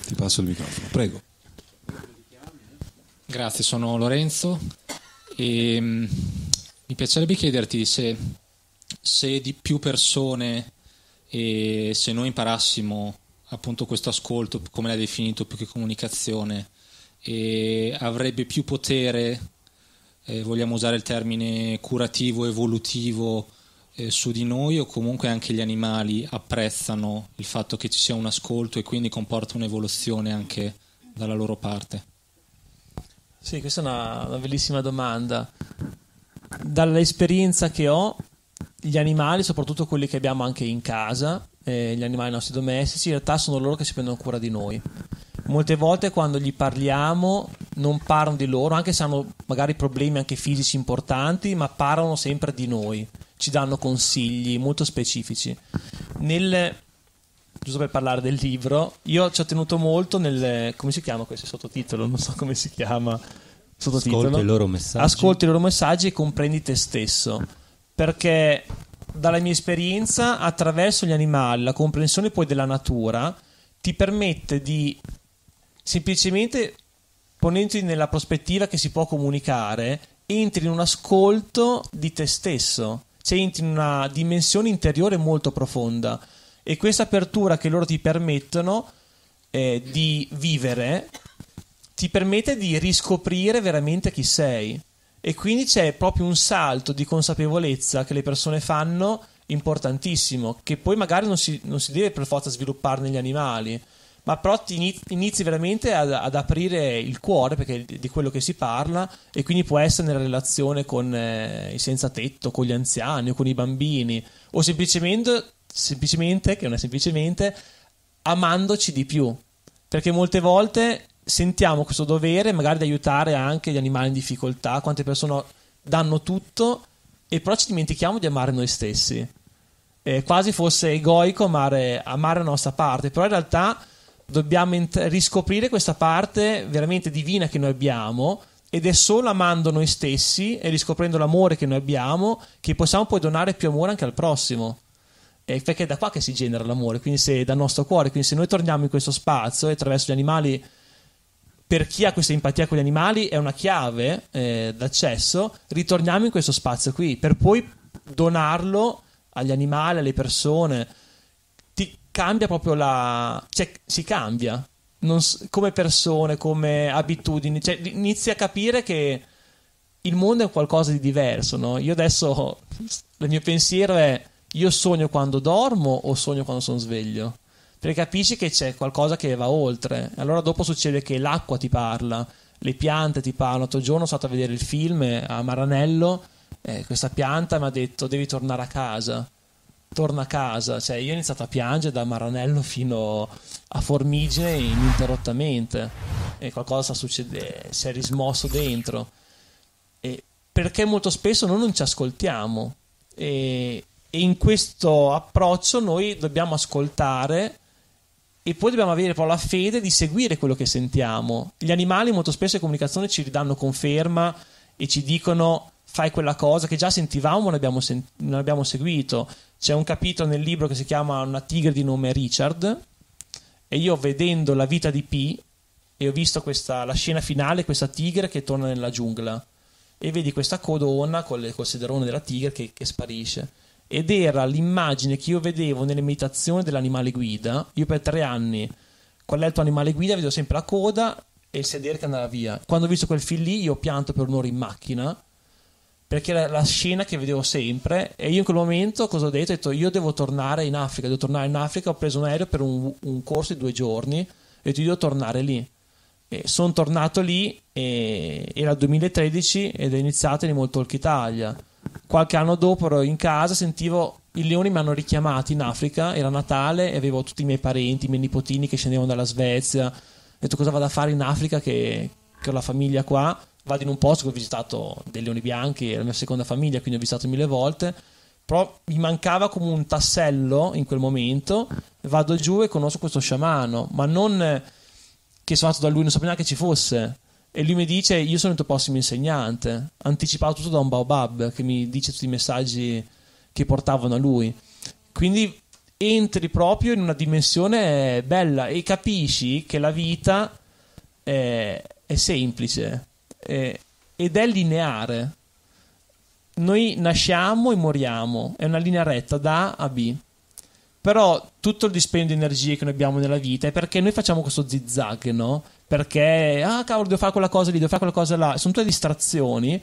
ti passo il microfono, prego. Grazie, sono Lorenzo e um, mi piacerebbe chiederti se, se di più persone e se noi imparassimo appunto questo ascolto, come l'hai definito, più che comunicazione, avrebbe più potere eh, vogliamo usare il termine curativo, evolutivo eh, su di noi o comunque anche gli animali apprezzano il fatto che ci sia un ascolto e quindi comporta un'evoluzione anche dalla loro parte? Sì, questa è una, una bellissima domanda. Dall'esperienza che ho, gli animali, soprattutto quelli che abbiamo anche in casa, eh, gli animali nostri domestici, in realtà sono loro che si prendono cura di noi molte volte quando gli parliamo non parlano di loro, anche se hanno magari problemi anche fisici importanti, ma parlano sempre di noi, ci danno consigli molto specifici. Nel, giusto per parlare del libro, io ci ho tenuto molto nel... come si chiama questo sottotitolo? Non so come si chiama. Sottotitolo. Ascolti i loro messaggi. Ascolti i loro messaggi e comprendi te stesso. Perché dalla mia esperienza, attraverso gli animali, la comprensione poi della natura, ti permette di semplicemente ponendoti nella prospettiva che si può comunicare, entri in un ascolto di te stesso, cioè entri in una dimensione interiore molto profonda e questa apertura che loro ti permettono eh, di vivere ti permette di riscoprire veramente chi sei. E quindi c'è proprio un salto di consapevolezza che le persone fanno importantissimo che poi magari non si, non si deve per forza sviluppare negli animali ma però ti inizi veramente ad, ad, aprire il cuore perché di quello che si parla e quindi può essere nella relazione con eh, i senza tetto, con gli anziani o con i bambini o semplicemente, semplicemente, che non è semplicemente, amandoci di più. Perché molte volte sentiamo questo dovere magari di aiutare anche gli animali in difficoltà, quante persone danno tutto e però ci dimentichiamo di amare noi stessi. Eh, quasi fosse egoico amare, amare la nostra parte, però in realtà dobbiamo int- riscoprire questa parte veramente divina che noi abbiamo ed è solo amando noi stessi e riscoprendo l'amore che noi abbiamo che possiamo poi donare più amore anche al prossimo. E perché è da qua che si genera l'amore, quindi se dal nostro cuore, quindi se noi torniamo in questo spazio e attraverso gli animali, per chi ha questa empatia con gli animali è una chiave eh, d'accesso, ritorniamo in questo spazio qui per poi donarlo agli animali, alle persone cambia proprio la... cioè si cambia non, come persone, come abitudini, cioè inizi a capire che il mondo è qualcosa di diverso, no? Io adesso il mio pensiero è io sogno quando dormo o sogno quando sono sveglio? Perché capisci che c'è qualcosa che va oltre. Allora dopo succede che l'acqua ti parla, le piante ti parlano. L'altro giorno sono stato a vedere il film a Maranello, eh, questa pianta mi ha detto devi tornare a casa. Torna a casa, cioè io ho iniziato a piangere da Maranello fino a Formigine ininterrottamente. E qualcosa sta succedendo, si è rismosso dentro. E perché molto spesso noi non ci ascoltiamo. E, e in questo approccio noi dobbiamo ascoltare e poi dobbiamo avere però la fede di seguire quello che sentiamo. Gli animali molto spesso in comunicazione ci ridanno conferma e ci dicono fai quella cosa che già sentivamo ma non abbiamo, seguito. C'è un capitolo nel libro che si chiama Una tigre di nome Richard e io vedendo la vita di P e ho visto questa, la scena finale, questa tigre che torna nella giungla e vedi questa codona con le, col sederone della tigre che, che sparisce ed era l'immagine che io vedevo nelle meditazioni dell'animale guida. Io per tre anni, qual è il tuo animale guida? Vedo sempre la coda e il sedere che andava via. Quando ho visto quel film lì, io pianto per un'ora in macchina perché era la scena che vedevo sempre. E io in quel momento cosa ho detto? Ho detto io devo tornare in Africa. Devo tornare in Africa. Ho preso un aereo per un, un corso di due giorni. Ho detto io devo tornare lì. sono tornato lì e era il 2013 ed è iniziato in Talk Italia qualche anno dopo ero in casa, sentivo i leoni mi hanno richiamato in Africa, era Natale e avevo tutti i miei parenti, i miei nipotini che scendevano dalla Svezia. Ho detto cosa vado a fare in Africa che, che ho la famiglia qua. Vado in un posto che ho visitato dei leoni bianchi, è la mia seconda famiglia, quindi ho visitato mille volte. Però mi mancava come un tassello in quel momento. Vado giù e conosco questo sciamano, ma non che sono andato da lui, non sapevo neanche che ci fosse e lui mi dice io sono il tuo prossimo insegnante. Anticipato tutto da un baobab che mi dice tutti i messaggi che portavano a lui. Quindi entri proprio in una dimensione bella e capisci che la vita è, è semplice è, ed è lineare. Noi nasciamo e moriamo è una linea retta da A a B. Però tutto il dispendio di energie che noi abbiamo nella vita è perché noi facciamo questo zigzag no? Perché, ah cavolo, devo fare quella cosa lì, devo fare quella cosa là. Sono tutte distrazioni.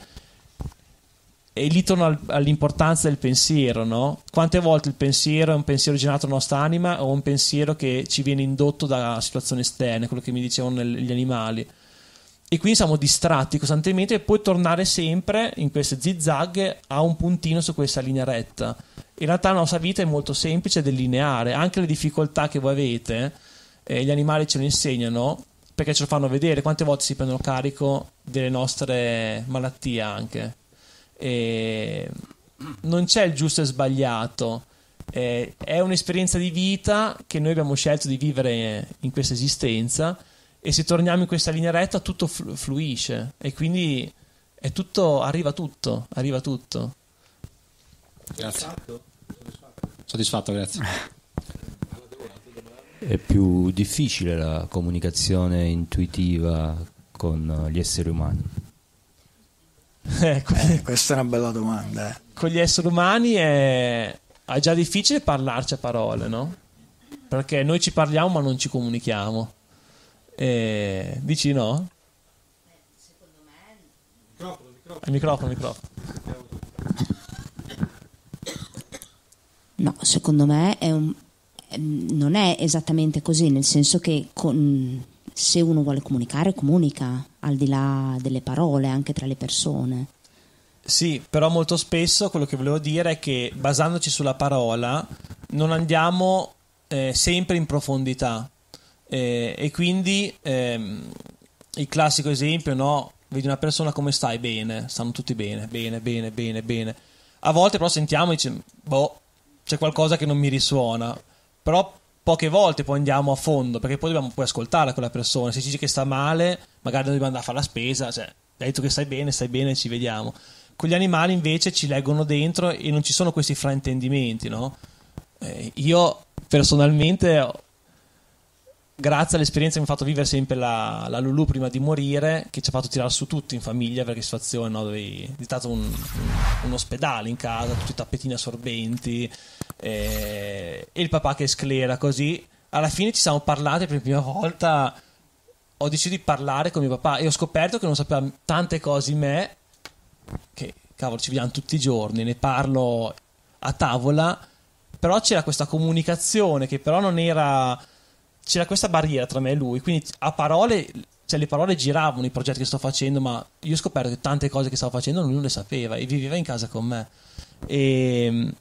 E lì torno all'importanza del pensiero, no? Quante volte il pensiero è un pensiero generato dalla nostra anima o un pensiero che ci viene indotto da situazioni esterne, quello che mi dicevano gli animali. E quindi siamo distratti costantemente e puoi tornare sempre in queste zigzag a un puntino su questa linea retta. In realtà la nostra vita è molto semplice ed è lineare, anche le difficoltà che voi avete, eh, gli animali ce lo insegnano, perché ce lo fanno vedere quante volte si prendono carico delle nostre malattie anche. E non c'è il giusto e sbagliato. Eh, è un'esperienza di vita che noi abbiamo scelto di vivere in questa esistenza e se torniamo in questa linea retta tutto fluisce. E quindi è tutto, arriva tutto arriva tutto. Grazie. Soddisfatto grazie (laughs) È più difficile la comunicazione intuitiva con gli esseri umani? (laughs) Ecco. Eh, questa è una bella domanda. Eh. Con gli esseri umani è... è già difficile parlarci a parole, no? Perché noi ci parliamo ma non ci comunichiamo. E... Dici no? Secondo me... Il microfono, il microfono. No, secondo me è un, non è esattamente così, nel senso che con, se uno vuole comunicare, comunica al di là delle parole, anche tra le persone. Sì, però molto spesso quello che volevo dire è che basandoci sulla parola non andiamo eh, sempre in profondità eh, e quindi ehm, il classico esempio, no? Vedi una persona come stai? Bene, stanno tutti bene, bene, bene, bene, bene. A volte però sentiamo e dice, boh, c'è qualcosa che non mi risuona però poche volte poi andiamo a fondo perché poi dobbiamo poi ascoltare quella persona se ci dice che sta male magari dobbiamo andare a fare la spesa cioè, hai detto che stai bene stai bene ci vediamo con gli animali invece ci leggono dentro e non ci sono questi fraintendimenti no? Eh, io personalmente grazie all'esperienza che mi ha fatto vivere sempre la, la, Lulu prima di morire, che ci ha fatto tirare su tutto in famiglia, perché situazione no, dove è stato un, un, un, ospedale in casa, tutti i tappetini assorbenti, eh, e il papà che sclera così. Alla fine ci siamo parlati per la prima volta. Ho deciso di parlare con mio papà e ho scoperto che non sapeva tante cose di me, che cavolo ci vediamo tutti i giorni, ne parlo a tavola, però c'era questa comunicazione che però non era c'era questa barriera tra me e lui, quindi a parole, cioè le parole giravano i progetti che sto facendo, ma io ho scoperto che tante cose che stavo facendo lui non le sapeva e viveva in casa con me. E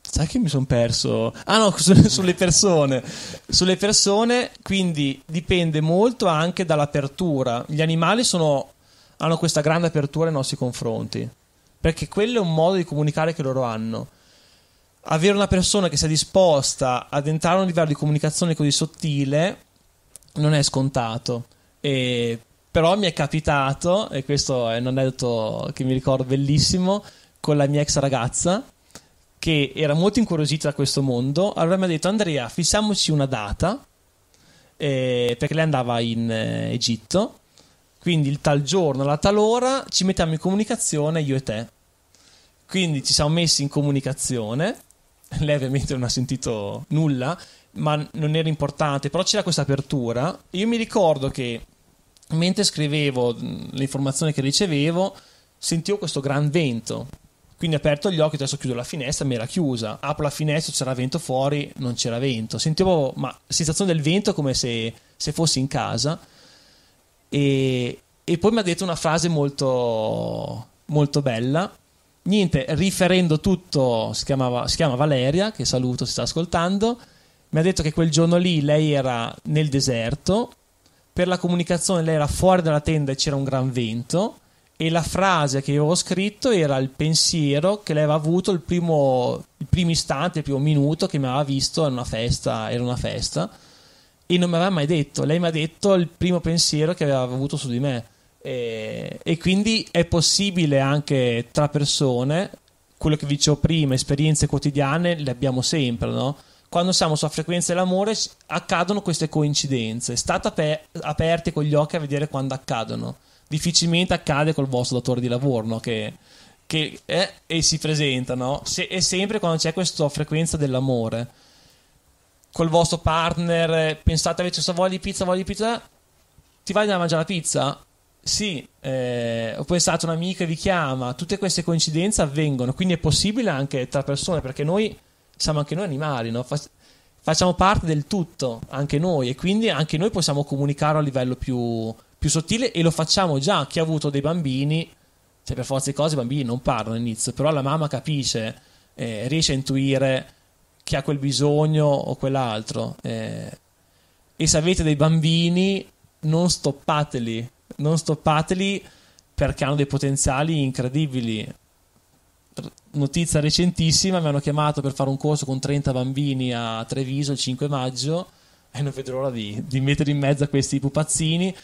sai che mi sono perso? Ah no, (laughs) sulle persone. Sulle persone, quindi dipende molto anche dall'apertura. Gli animali sono, hanno questa grande apertura nei nostri confronti, perché quello è un modo di comunicare che loro hanno avere una persona che sia disposta ad entrare a un livello di comunicazione così sottile non è scontato. E, però mi è capitato, e questo è un aneddoto che mi ricordo bellissimo, con la mia ex ragazza che era molto incuriosita da questo mondo. Allora mi ha detto Andrea, fissiamoci una data, eh, perché lei andava in eh, Egitto, quindi il tal giorno, alla tal ora, ci mettiamo in comunicazione io e te. Quindi ci siamo messi in comunicazione (laughs) lei ovviamente non ha sentito nulla, ma non era importante, però c'era questa apertura. Io mi ricordo che mentre scrivevo le informazioni che ricevevo, sentivo questo gran vento. Quindi ho aperto gli occhi, adesso chiudo la finestra, mi era chiusa. Apro la finestra, c'era vento fuori, non c'era vento. Sentivo, ma sensazione del vento come se, se fossi in casa. E, e poi mi ha detto una frase molto, molto bella niente, riferendo tutto, si, chiamava, si chiama Valeria, che saluto, si sta ascoltando, mi ha detto che quel giorno lì lei era nel deserto, per la comunicazione lei era fuori dalla tenda e c'era un gran vento. E la frase che io avevo scritto era il pensiero che lei aveva avuto il primo, il primo istante, il primo minuto che mi aveva visto in una festa, era una festa. E non mi aveva mai detto, lei mi ha detto il primo pensiero che aveva avuto su di me e, e, quindi è possibile anche tra persone, quello che vi dicevo prima, esperienze quotidiane le abbiamo sempre, no? Quando siamo sulla frequenza dell'amore accadono queste coincidenze, state aper- aperti con gli occhi a vedere quando accadono. Difficilmente accade col vostro datore di lavoro, no? Che, che è, e si presenta, no? Se, è sempre quando c'è questa frequenza dell'amore. Col vostro partner, pensate avete voglia di pizza, voglia di pizza, ti vai a mangiare la pizza? Sì, eh, ho pensato un'amica vi chiama, tutte queste coincidenze avvengono, quindi è possibile anche tra persone, perché noi siamo anche noi animali, no? facciamo parte del tutto, anche noi, e quindi anche noi possiamo comunicare a livello più, più sottile e lo facciamo già. Chi ha avuto dei bambini, cioè per forza di cose i bambini non parlano all'inizio, però la mamma capisce, eh, riesce a intuire chi ha quel bisogno o quell'altro. Eh, e se avete dei bambini, non stoppateli non stoppateli perché hanno dei potenziali incredibili. Notizia recentissima, mi hanno chiamato per fare un corso con 30 bambini a Treviso il 5 maggio e non vedo l'ora di, di mettere in mezzo a questi pupazzini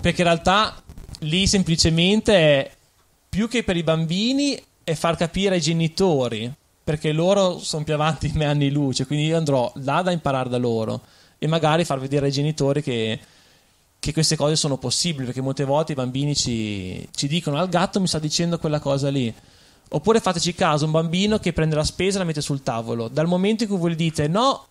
perché in realtà lì semplicemente è più che per i bambini è far capire ai genitori perché loro sono più avanti di me anni luce quindi io andrò là da imparare da loro e magari far vedere ai genitori che che queste cose sono possibili, perché molte volte i bambini ci, ci dicono al gatto mi sta dicendo quella cosa lì. Oppure fateci caso, un bambino che prende la spesa e la mette sul tavolo. Dal momento in cui voi dite no,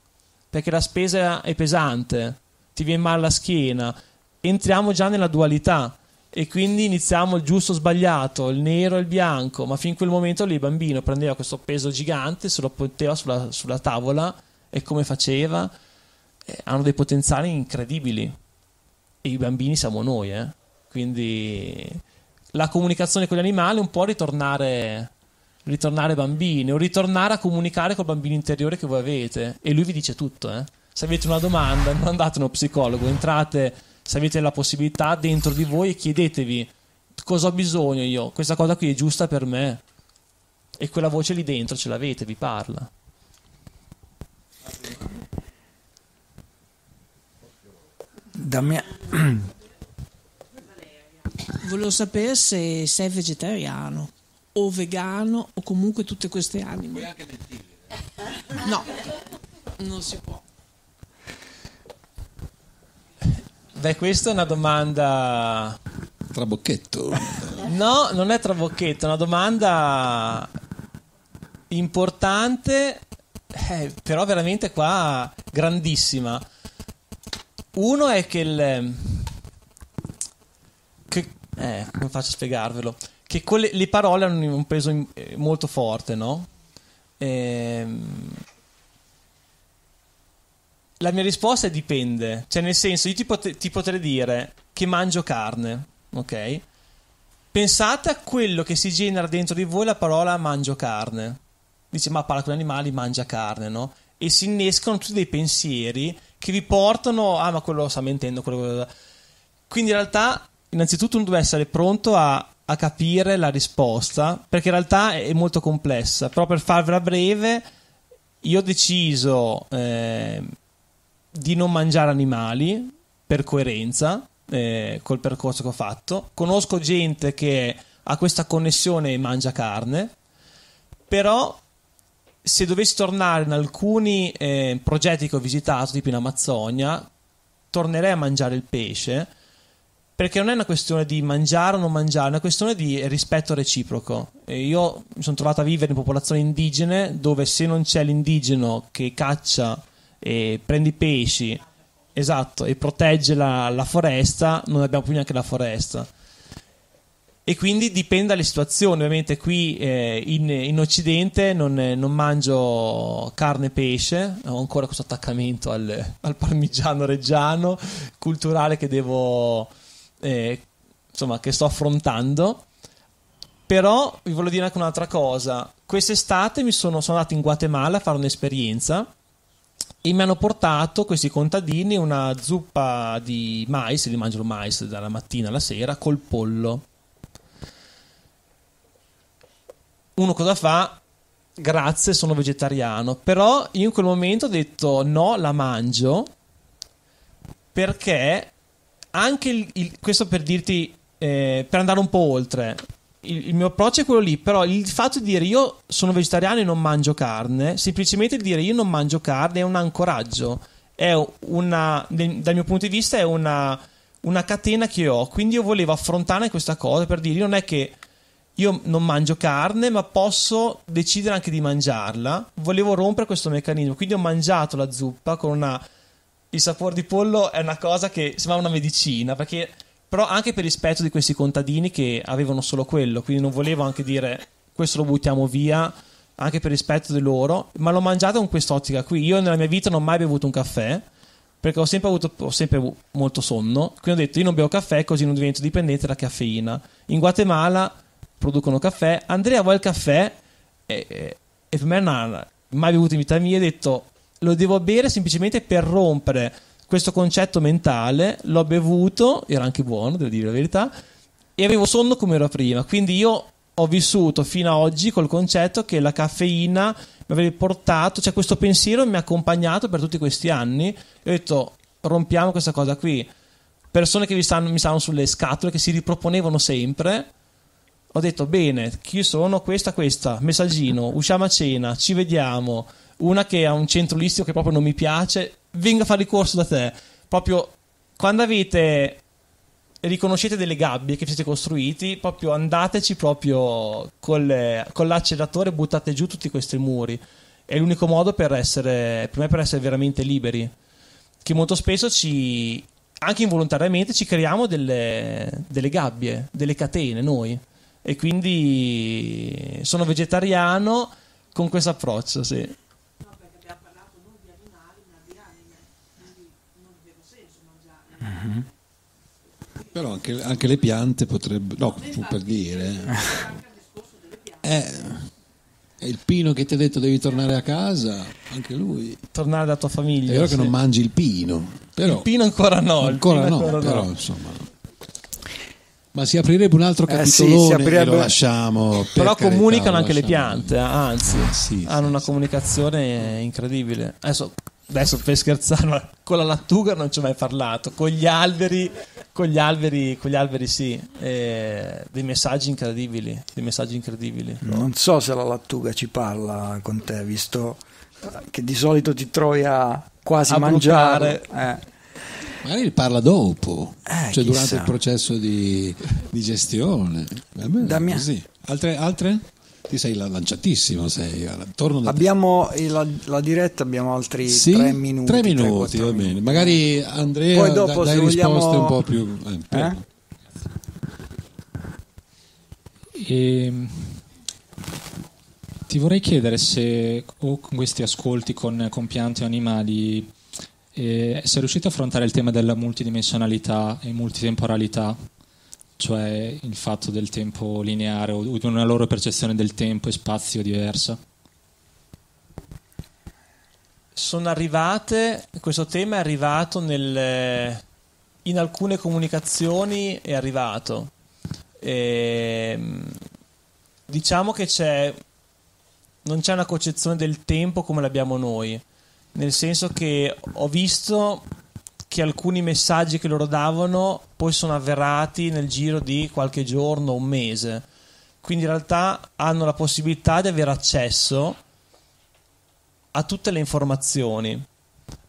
perché la spesa è pesante, ti viene male la schiena, entriamo già nella dualità e quindi iniziamo il giusto sbagliato, il nero e il bianco, ma fin quel momento lì il bambino prendeva questo peso gigante, se lo metteva sulla, sulla tavola e come faceva? Eh, hanno dei potenziali incredibili i bambini siamo noi, eh? quindi la comunicazione con gli animali è un po' ritornare, ritornare bambini o ritornare a comunicare col bambino interiore che voi avete e lui vi dice tutto. Eh? Se avete una domanda, (laughs) non andate a uno psicologo, entrate se avete la possibilità dentro di voi e chiedetevi cosa ho bisogno io, questa cosa qui è giusta per me e quella voce lì dentro ce l'avete, vi parla. Da mia... Volevo sapere se sei vegetariano o vegano o comunque tutte queste anime. No, non si può. Beh, questa è una domanda. Trabocchetto. No, non è trabocchetto, è una domanda importante, eh, però veramente qua grandissima. Uno è che il... Che, eh, come faccio a spiegarvelo? Che quelle, le parole hanno un peso in, eh, molto forte, no? Ehm, la mia risposta è dipende. Cioè, nel senso, io ti, pot- ti potrei dire che mangio carne, ok? Pensate a quello che si genera dentro di voi la parola mangio carne. Dice, ma parla con gli animali, mangia carne, no? E si innescano tutti dei pensieri che vi portano, ah ma quello sta mentendo, quello, quello. quindi in realtà innanzitutto uno deve essere pronto a, a, capire la risposta, perché in realtà è molto complessa, però per farvela breve io ho deciso eh, di non mangiare animali per coerenza eh, col percorso che ho fatto. Conosco gente che ha questa connessione e mangia carne, però se dovessi tornare in alcuni eh, progetti che ho visitato, tipo in Amazzonia, tornerei a mangiare il pesce perché non è una questione di mangiare o non mangiare, è una questione di rispetto reciproco. E io mi sono trovato a vivere in popolazioni indigene dove se non c'è l'indigeno che caccia e prende i pesci, esatto, e protegge la, la foresta, non abbiamo più neanche la foresta e quindi dipende dalle situazioni. Ovviamente qui eh, in, in, Occidente non, non, mangio carne e pesce, ho ancora questo attaccamento al, al parmigiano reggiano culturale che devo, eh, insomma, che sto affrontando. Però vi voglio dire anche un'altra cosa. Quest'estate mi sono, sono andato in Guatemala a fare un'esperienza e mi hanno portato questi contadini una zuppa di mais, li mangiano mais dalla mattina alla sera col pollo uno cosa fa? Grazie, sono vegetariano. Però io in quel momento ho detto no, la mangio perché anche il, il, questo per dirti, eh, per andare un po' oltre, il, il, mio approccio è quello lì, però il fatto di dire io sono vegetariano e non mangio carne, semplicemente dire io non mangio carne è un ancoraggio, è una, dal mio punto di vista è una, una catena che ho, quindi io volevo affrontare questa cosa per dire io non è che io non mangio carne, ma posso decidere anche di mangiarla. Volevo rompere questo meccanismo, quindi ho mangiato la zuppa con una. Il sapore di pollo è una cosa che sembrava una medicina, perché. Però anche per rispetto di questi contadini che avevano solo quello, quindi non volevo anche dire questo lo buttiamo via, anche per rispetto di loro, ma l'ho mangiato con quest'ottica qui. Io nella mia vita non ho mai bevuto un caffè, perché ho sempre avuto ho sempre molto sonno, quindi ho detto io non bevo caffè così non divento dipendente dalla caffeina. In Guatemala producono caffè. Andrea vuole il caffè e, e, per me non ha mai bevuto in vita mia. Ha detto lo devo bere semplicemente per rompere questo concetto mentale. L'ho bevuto, era anche buono, devo dire la verità, e avevo sonno come ero prima. Quindi io ho vissuto fino ad oggi col concetto che la caffeina mi avrebbe portato, cioè questo pensiero mi ha accompagnato per tutti questi anni. E ho detto rompiamo questa cosa qui. Persone che stanno, mi stanno sulle scatole, che si riproponevano sempre ho detto bene, chi sono? Questa, questa, messaggino, usciamo a cena, ci vediamo. Una che ha un centro listico che proprio non mi piace, venga a fare ricorso da te. Proprio quando avete riconoscete delle gabbie che siete costruiti, proprio andateci proprio col, con l'acceleratore, buttate giù tutti questi muri. È l'unico modo per essere, per me, per essere veramente liberi. Che molto spesso ci, anche involontariamente, ci creiamo delle, delle gabbie, delle catene noi e quindi sono vegetariano con questo approccio, sì. No, perché abbiamo parlato non di animali, ma di anime, quindi non aveva senso mangiare. Mm-hmm. Però anche, anche, le piante potrebbero, no, fu per dire. Eh, è il pino che ti ha detto devi tornare a casa, anche lui. Tornare da tua famiglia. È vero sì. che non mangi il pino. Però, il pino ancora no. Ancora no, ancora però no. insomma ma si aprirebbe un altro capitolone eh sì, aprirebbe... lo lasciamo. Però carità, comunicano anche le piante, eh, anzi, sì, hanno sì, una comunicazione incredibile. Adesso, adesso per scherzare, con la lattuga non ci ho mai parlato, con gli alberi, con gli alberi, con gli alberi sì, eh, dei messaggi incredibili, dei messaggi incredibili. Non so se la lattuga ci parla con te, visto che di solito ti trovi a quasi a mangiare. Eh. Magari parla dopo, eh, cioè chissà. durante il processo di, di gestione. Dammi... Così. Altre, altre? Ti sei lanciatissimo, sei. abbiamo la, la, diretta, abbiamo altri sì? tre minuti. Tre minuti, va bene. Magari Andrea Poi dopo, da, dai risposte vogliamo... un po' più... Eh, eh? E, ehm, ti vorrei chiedere se o con questi ascolti con, con piante o animali e sei riuscito a affrontare il tema della multidimensionalità e multitemporalità, cioè il fatto del tempo lineare o di una loro percezione del tempo e spazio diversa? Sono arrivate, questo tema è arrivato nel, in alcune comunicazioni, è arrivato. E, ehm, diciamo che c'è non c'è una concezione del tempo come l'abbiamo noi, nel senso che ho visto che alcuni messaggi che loro davano poi sono avverati nel giro di qualche giorno, un mese. Quindi in realtà hanno la possibilità di avere accesso a tutte le informazioni.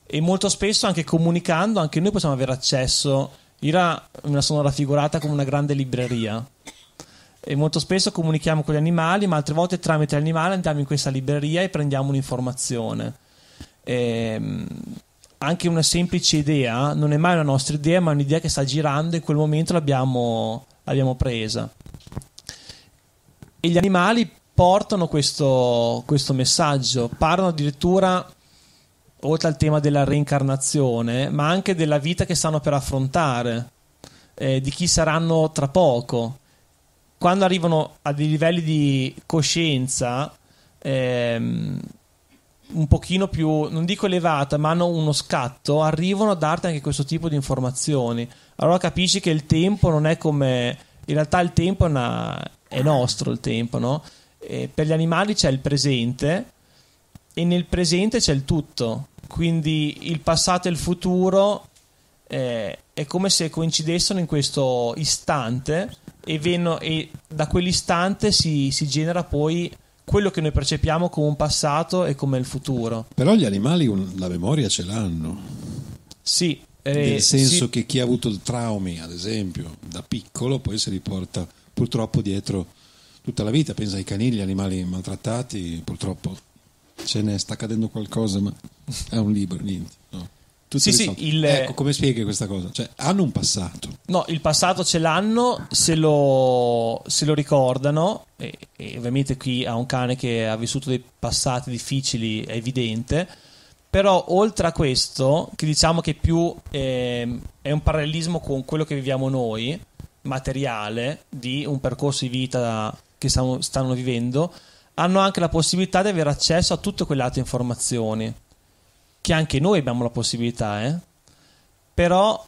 E molto spesso anche comunicando anche noi possiamo avere accesso. Ira me la sono raffigurata come una grande libreria. E molto spesso comunichiamo con gli animali ma altre volte tramite gli animali andiamo in questa libreria e prendiamo un'informazione ehm, anche una semplice idea non è mai una nostra idea ma un'idea che sta girando e in quel momento l'abbiamo, l'abbiamo presa e gli animali portano questo, questo messaggio parlano addirittura oltre al tema della reincarnazione, ma anche della vita che stanno per affrontare, eh, di chi saranno tra poco. Quando arrivano a dei livelli di coscienza ehm, un pochino più, non dico elevata, ma hanno uno scatto, arrivano a darti anche questo tipo di informazioni. Allora capisci che il tempo non è come... In realtà il tempo è, una, è nostro, il tempo, no? E per gli animali c'è il presente e nel presente c'è il tutto quindi il passato e il futuro eh, è come se coincidessero in questo istante e, venno, e da quell'istante si, si, genera poi quello che noi percepiamo come un passato e come il futuro. Però gli animali un, la memoria ce l'hanno. Sì. Eh, Nel senso sì. che chi ha avuto traumi, ad esempio, da piccolo, poi si riporta purtroppo dietro tutta la vita. Pensa ai canigli, animali maltrattati, purtroppo ce ne sta accadendo qualcosa, ma è un libro, niente. No. Sì, sì, il... Ecco, come spieghi questa cosa? Cioè, hanno un passato. No, il passato ce l'hanno, se lo, se lo ricordano, e, e, ovviamente qui ha un cane che ha vissuto dei passati difficili, è evidente, però oltre a questo, che diciamo che più eh, è un parallelismo con quello che viviamo noi, materiale, di un percorso di vita che stanno, stanno vivendo, hanno anche la possibilità di avere accesso a tutte quelle altre informazioni, che anche noi abbiamo la possibilità, eh? però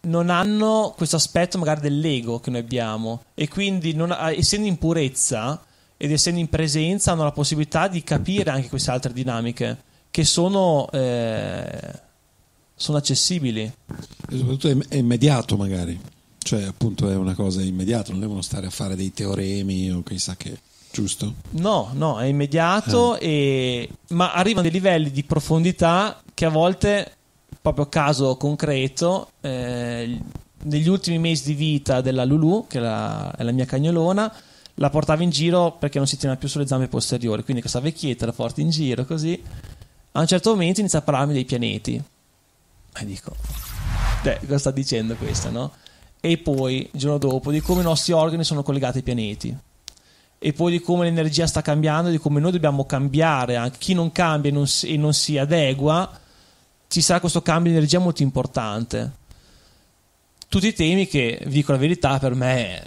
non hanno questo aspetto magari dell'ego che noi abbiamo e quindi non, essendo in purezza ed essendo in presenza hanno la possibilità di capire anche queste altre dinamiche che sono, eh, sono accessibili. E soprattutto è immediato magari, cioè appunto è una cosa immediata, non devono stare a fare dei teoremi o chissà che giusto? No, no, è immediato, eh. e... ma arrivano dei livelli di profondità che a volte, proprio caso concreto, eh, negli ultimi mesi di vita della Lulu, che è la, è la mia cagnolona, la portava in giro perché non si teneva più sulle zampe posteriori, quindi questa vecchietta la porta in giro così. A un certo momento inizia a parlarmi dei pianeti. E dico, beh, cosa sta dicendo questa, no? E poi, il giorno dopo, di come i nostri organi sono collegati ai pianeti e poi di come l'energia sta cambiando, di come noi dobbiamo cambiare, anche chi non cambia e non si, e non si adegua, ci sarà questo cambio di energia molto importante. Tutti i temi che, vi dico la verità, per me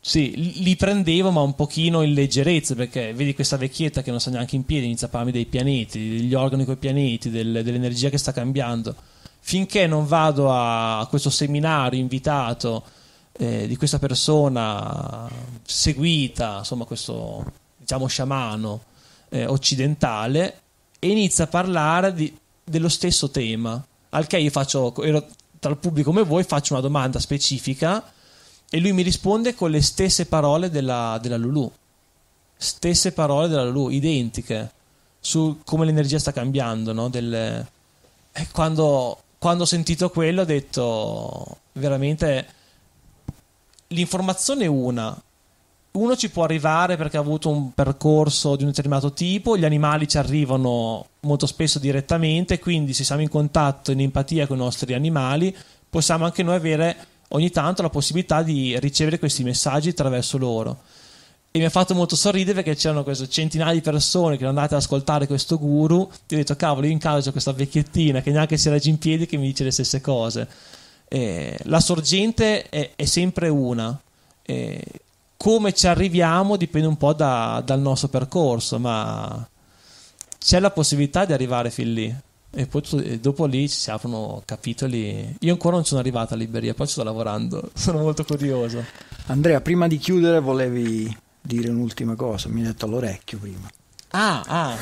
sì, li prendevo ma un pochino in leggerezza perché vedi questa vecchietta che non sta neanche in piedi, inizia a parlarmi dei pianeti, degli organi con i pianeti, del, dell'energia che sta cambiando. Finché non vado a questo seminario invitato eh, di questa persona seguita, insomma questo diciamo sciamano eh, occidentale e inizia a parlare di, dello stesso tema. Al che io faccio, ero tra il pubblico come voi, faccio una domanda specifica e lui mi risponde con le stesse parole della, della Lulu. Stesse parole della Lulu, identiche, su come l'energia sta cambiando. No? Del, e quando, quando ho sentito quello ho detto veramente l'informazione è una. Uno ci può arrivare perché ha avuto un percorso di un determinato tipo, gli animali ci arrivano molto spesso direttamente, quindi se siamo in contatto, in empatia con i nostri animali, possiamo anche noi avere ogni tanto la possibilità di ricevere questi messaggi attraverso loro. E mi ha fatto molto sorridere perché c'erano centinaia di persone che erano andate ad ascoltare questo guru. Ti ho detto, cavolo, io in casa ho questa vecchiettina che neanche si regge in piedi che mi dice le stesse cose eh, la sorgente è, è sempre una. Eh, come ci arriviamo dipende un po' da, dal nostro percorso, ma c'è la possibilità di arrivare fin lì. E poi e dopo lì si aprono capitoli. Io ancora non sono arrivato a Libreria, poi ci sto lavorando. (laughs) Sono molto curioso. Andrea, prima di chiudere, volevi dire un'ultima cosa. Mi hai detto all'orecchio prima. Ah, ah.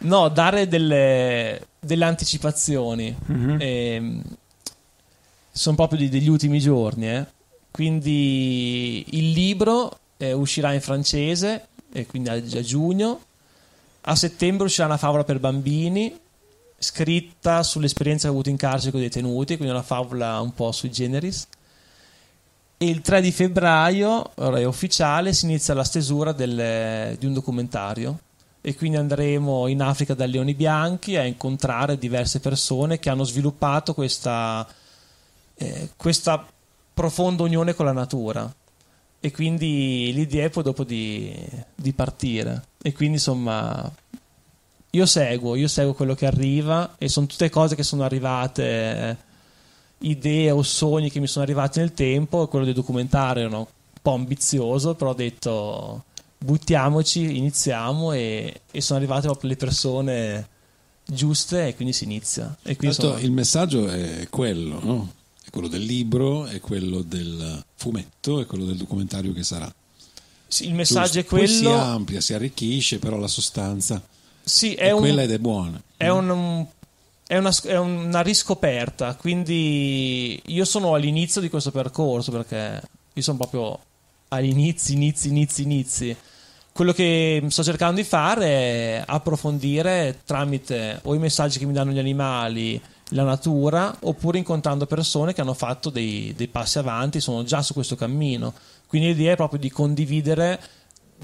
No, dare delle, delle anticipazioni. Mhm. Ehm, sono proprio degli ultimi giorni. eh. Quindi il libro eh, uscirà in francese, e quindi a, a giugno. A settembre uscirà una favola per bambini, scritta sull'esperienza avuto in carcere con i detenuti, quindi una favola un po' sui generis. E il 3 di febbraio, ora è ufficiale, si inizia la stesura del- di un documentario e quindi andremo in Africa dai Leoni Bianchi a incontrare diverse persone che hanno sviluppato questa, eh, questa profonda unione con la natura. E quindi l'idea è poi dopo di, di partire. E quindi insomma io seguo, io seguo quello che arriva e sono tutte cose che sono arrivate eh, idee o sogni che mi sono arrivati nel tempo quello del documentario era un po' ambizioso però ho detto buttiamoci, iniziamo e, e sono arrivate proprio le persone giuste e quindi si inizia. E quindi Tanto insomma, il messaggio è quello, no? Quello del libro, è quello del fumetto, è quello del documentario che sarà. sì, il messaggio è Giusto. Poi si quello amplia, si arricchisce, però la sostanza sì, è, è, un, quella ed è buona. è, un- è una, è una riscoperta quindi io sono all'inizio di questo percorso perché io sono proprio agli inizi, inizi, inizi, inizi quello che sto cercando di fare è approfondire tramite o i messaggi che mi danno gli animali, la natura, oppure incontrando persone che hanno fatto dei, dei passi avanti, sono già su questo cammino. Quindi l'idea è proprio di condividere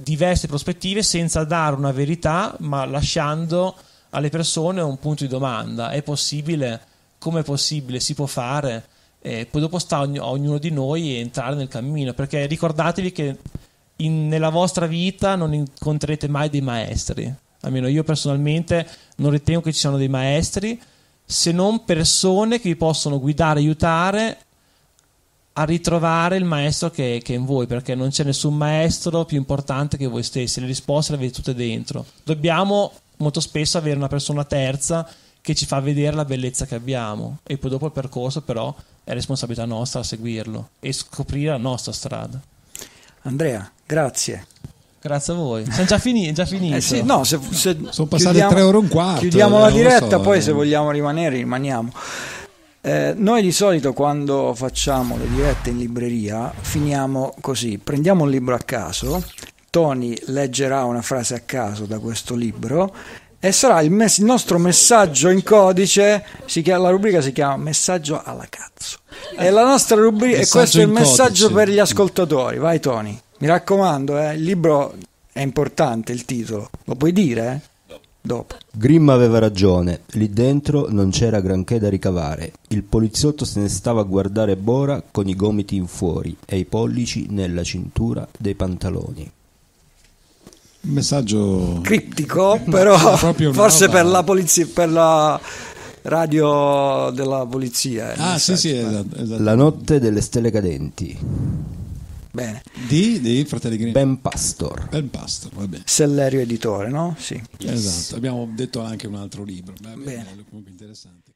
diverse prospettive senza dare una verità, ma lasciando alle persone un punto di domanda. È possibile? Come è possibile? Si può fare? E poi dopo sta a ognuno di noi entrare nel cammino, perché ricordatevi che in- nella vostra vita non incontrerete mai dei maestri. Almeno io personalmente non ritengo che ci siano dei maestri, se non persone che vi possono guidare, aiutare a ritrovare il maestro che, che è in voi, perché non c'è nessun maestro più importante che voi stessi, le risposte le avete tutte dentro. Dobbiamo molto spesso avere una persona terza che ci fa vedere la bellezza che abbiamo e poi dopo il percorso però è responsabilità nostra seguirlo e scoprire la nostra strada. Andrea, grazie. Grazie a voi. Siamo già, fini- già finiti. Eh sì, no, se, se Sono passate tre ore e un quarto. Chiudiamo eh, la lo diretta, so, poi eh. se vogliamo rimanere rimaniamo. Eh, noi di solito quando facciamo le dirette in libreria finiamo così, prendiamo un libro a caso, Tony leggerà una frase a caso da questo libro e sarà il, mes- il nostro messaggio in codice, si chiama- la rubrica si chiama Messaggio alla cazzo. E la nostra rubrica, e questo è il messaggio codice. per gli ascoltatori, vai Tony, mi raccomando, eh, il libro è importante, il titolo, lo puoi dire? Eh? Dopo. Grimm aveva ragione, lì dentro non c'era granché da ricavare. Il poliziotto se ne stava a guardare Bora con i gomiti in fuori e i pollici nella cintura dei pantaloni. Un messaggio criptico, (laughs) però forse roba- per la polizia, per la radio della polizia. il Ah, sì, sì, esatto, esatto. La notte delle stelle cadenti. Bene, Di, di Fratelli Grimm. Ben Pastor. Ben Pastor, va bene. Sellerio editore, no? Sì. Esatto, abbiamo detto anche un altro libro. Va bene, Bene. comunque interessante.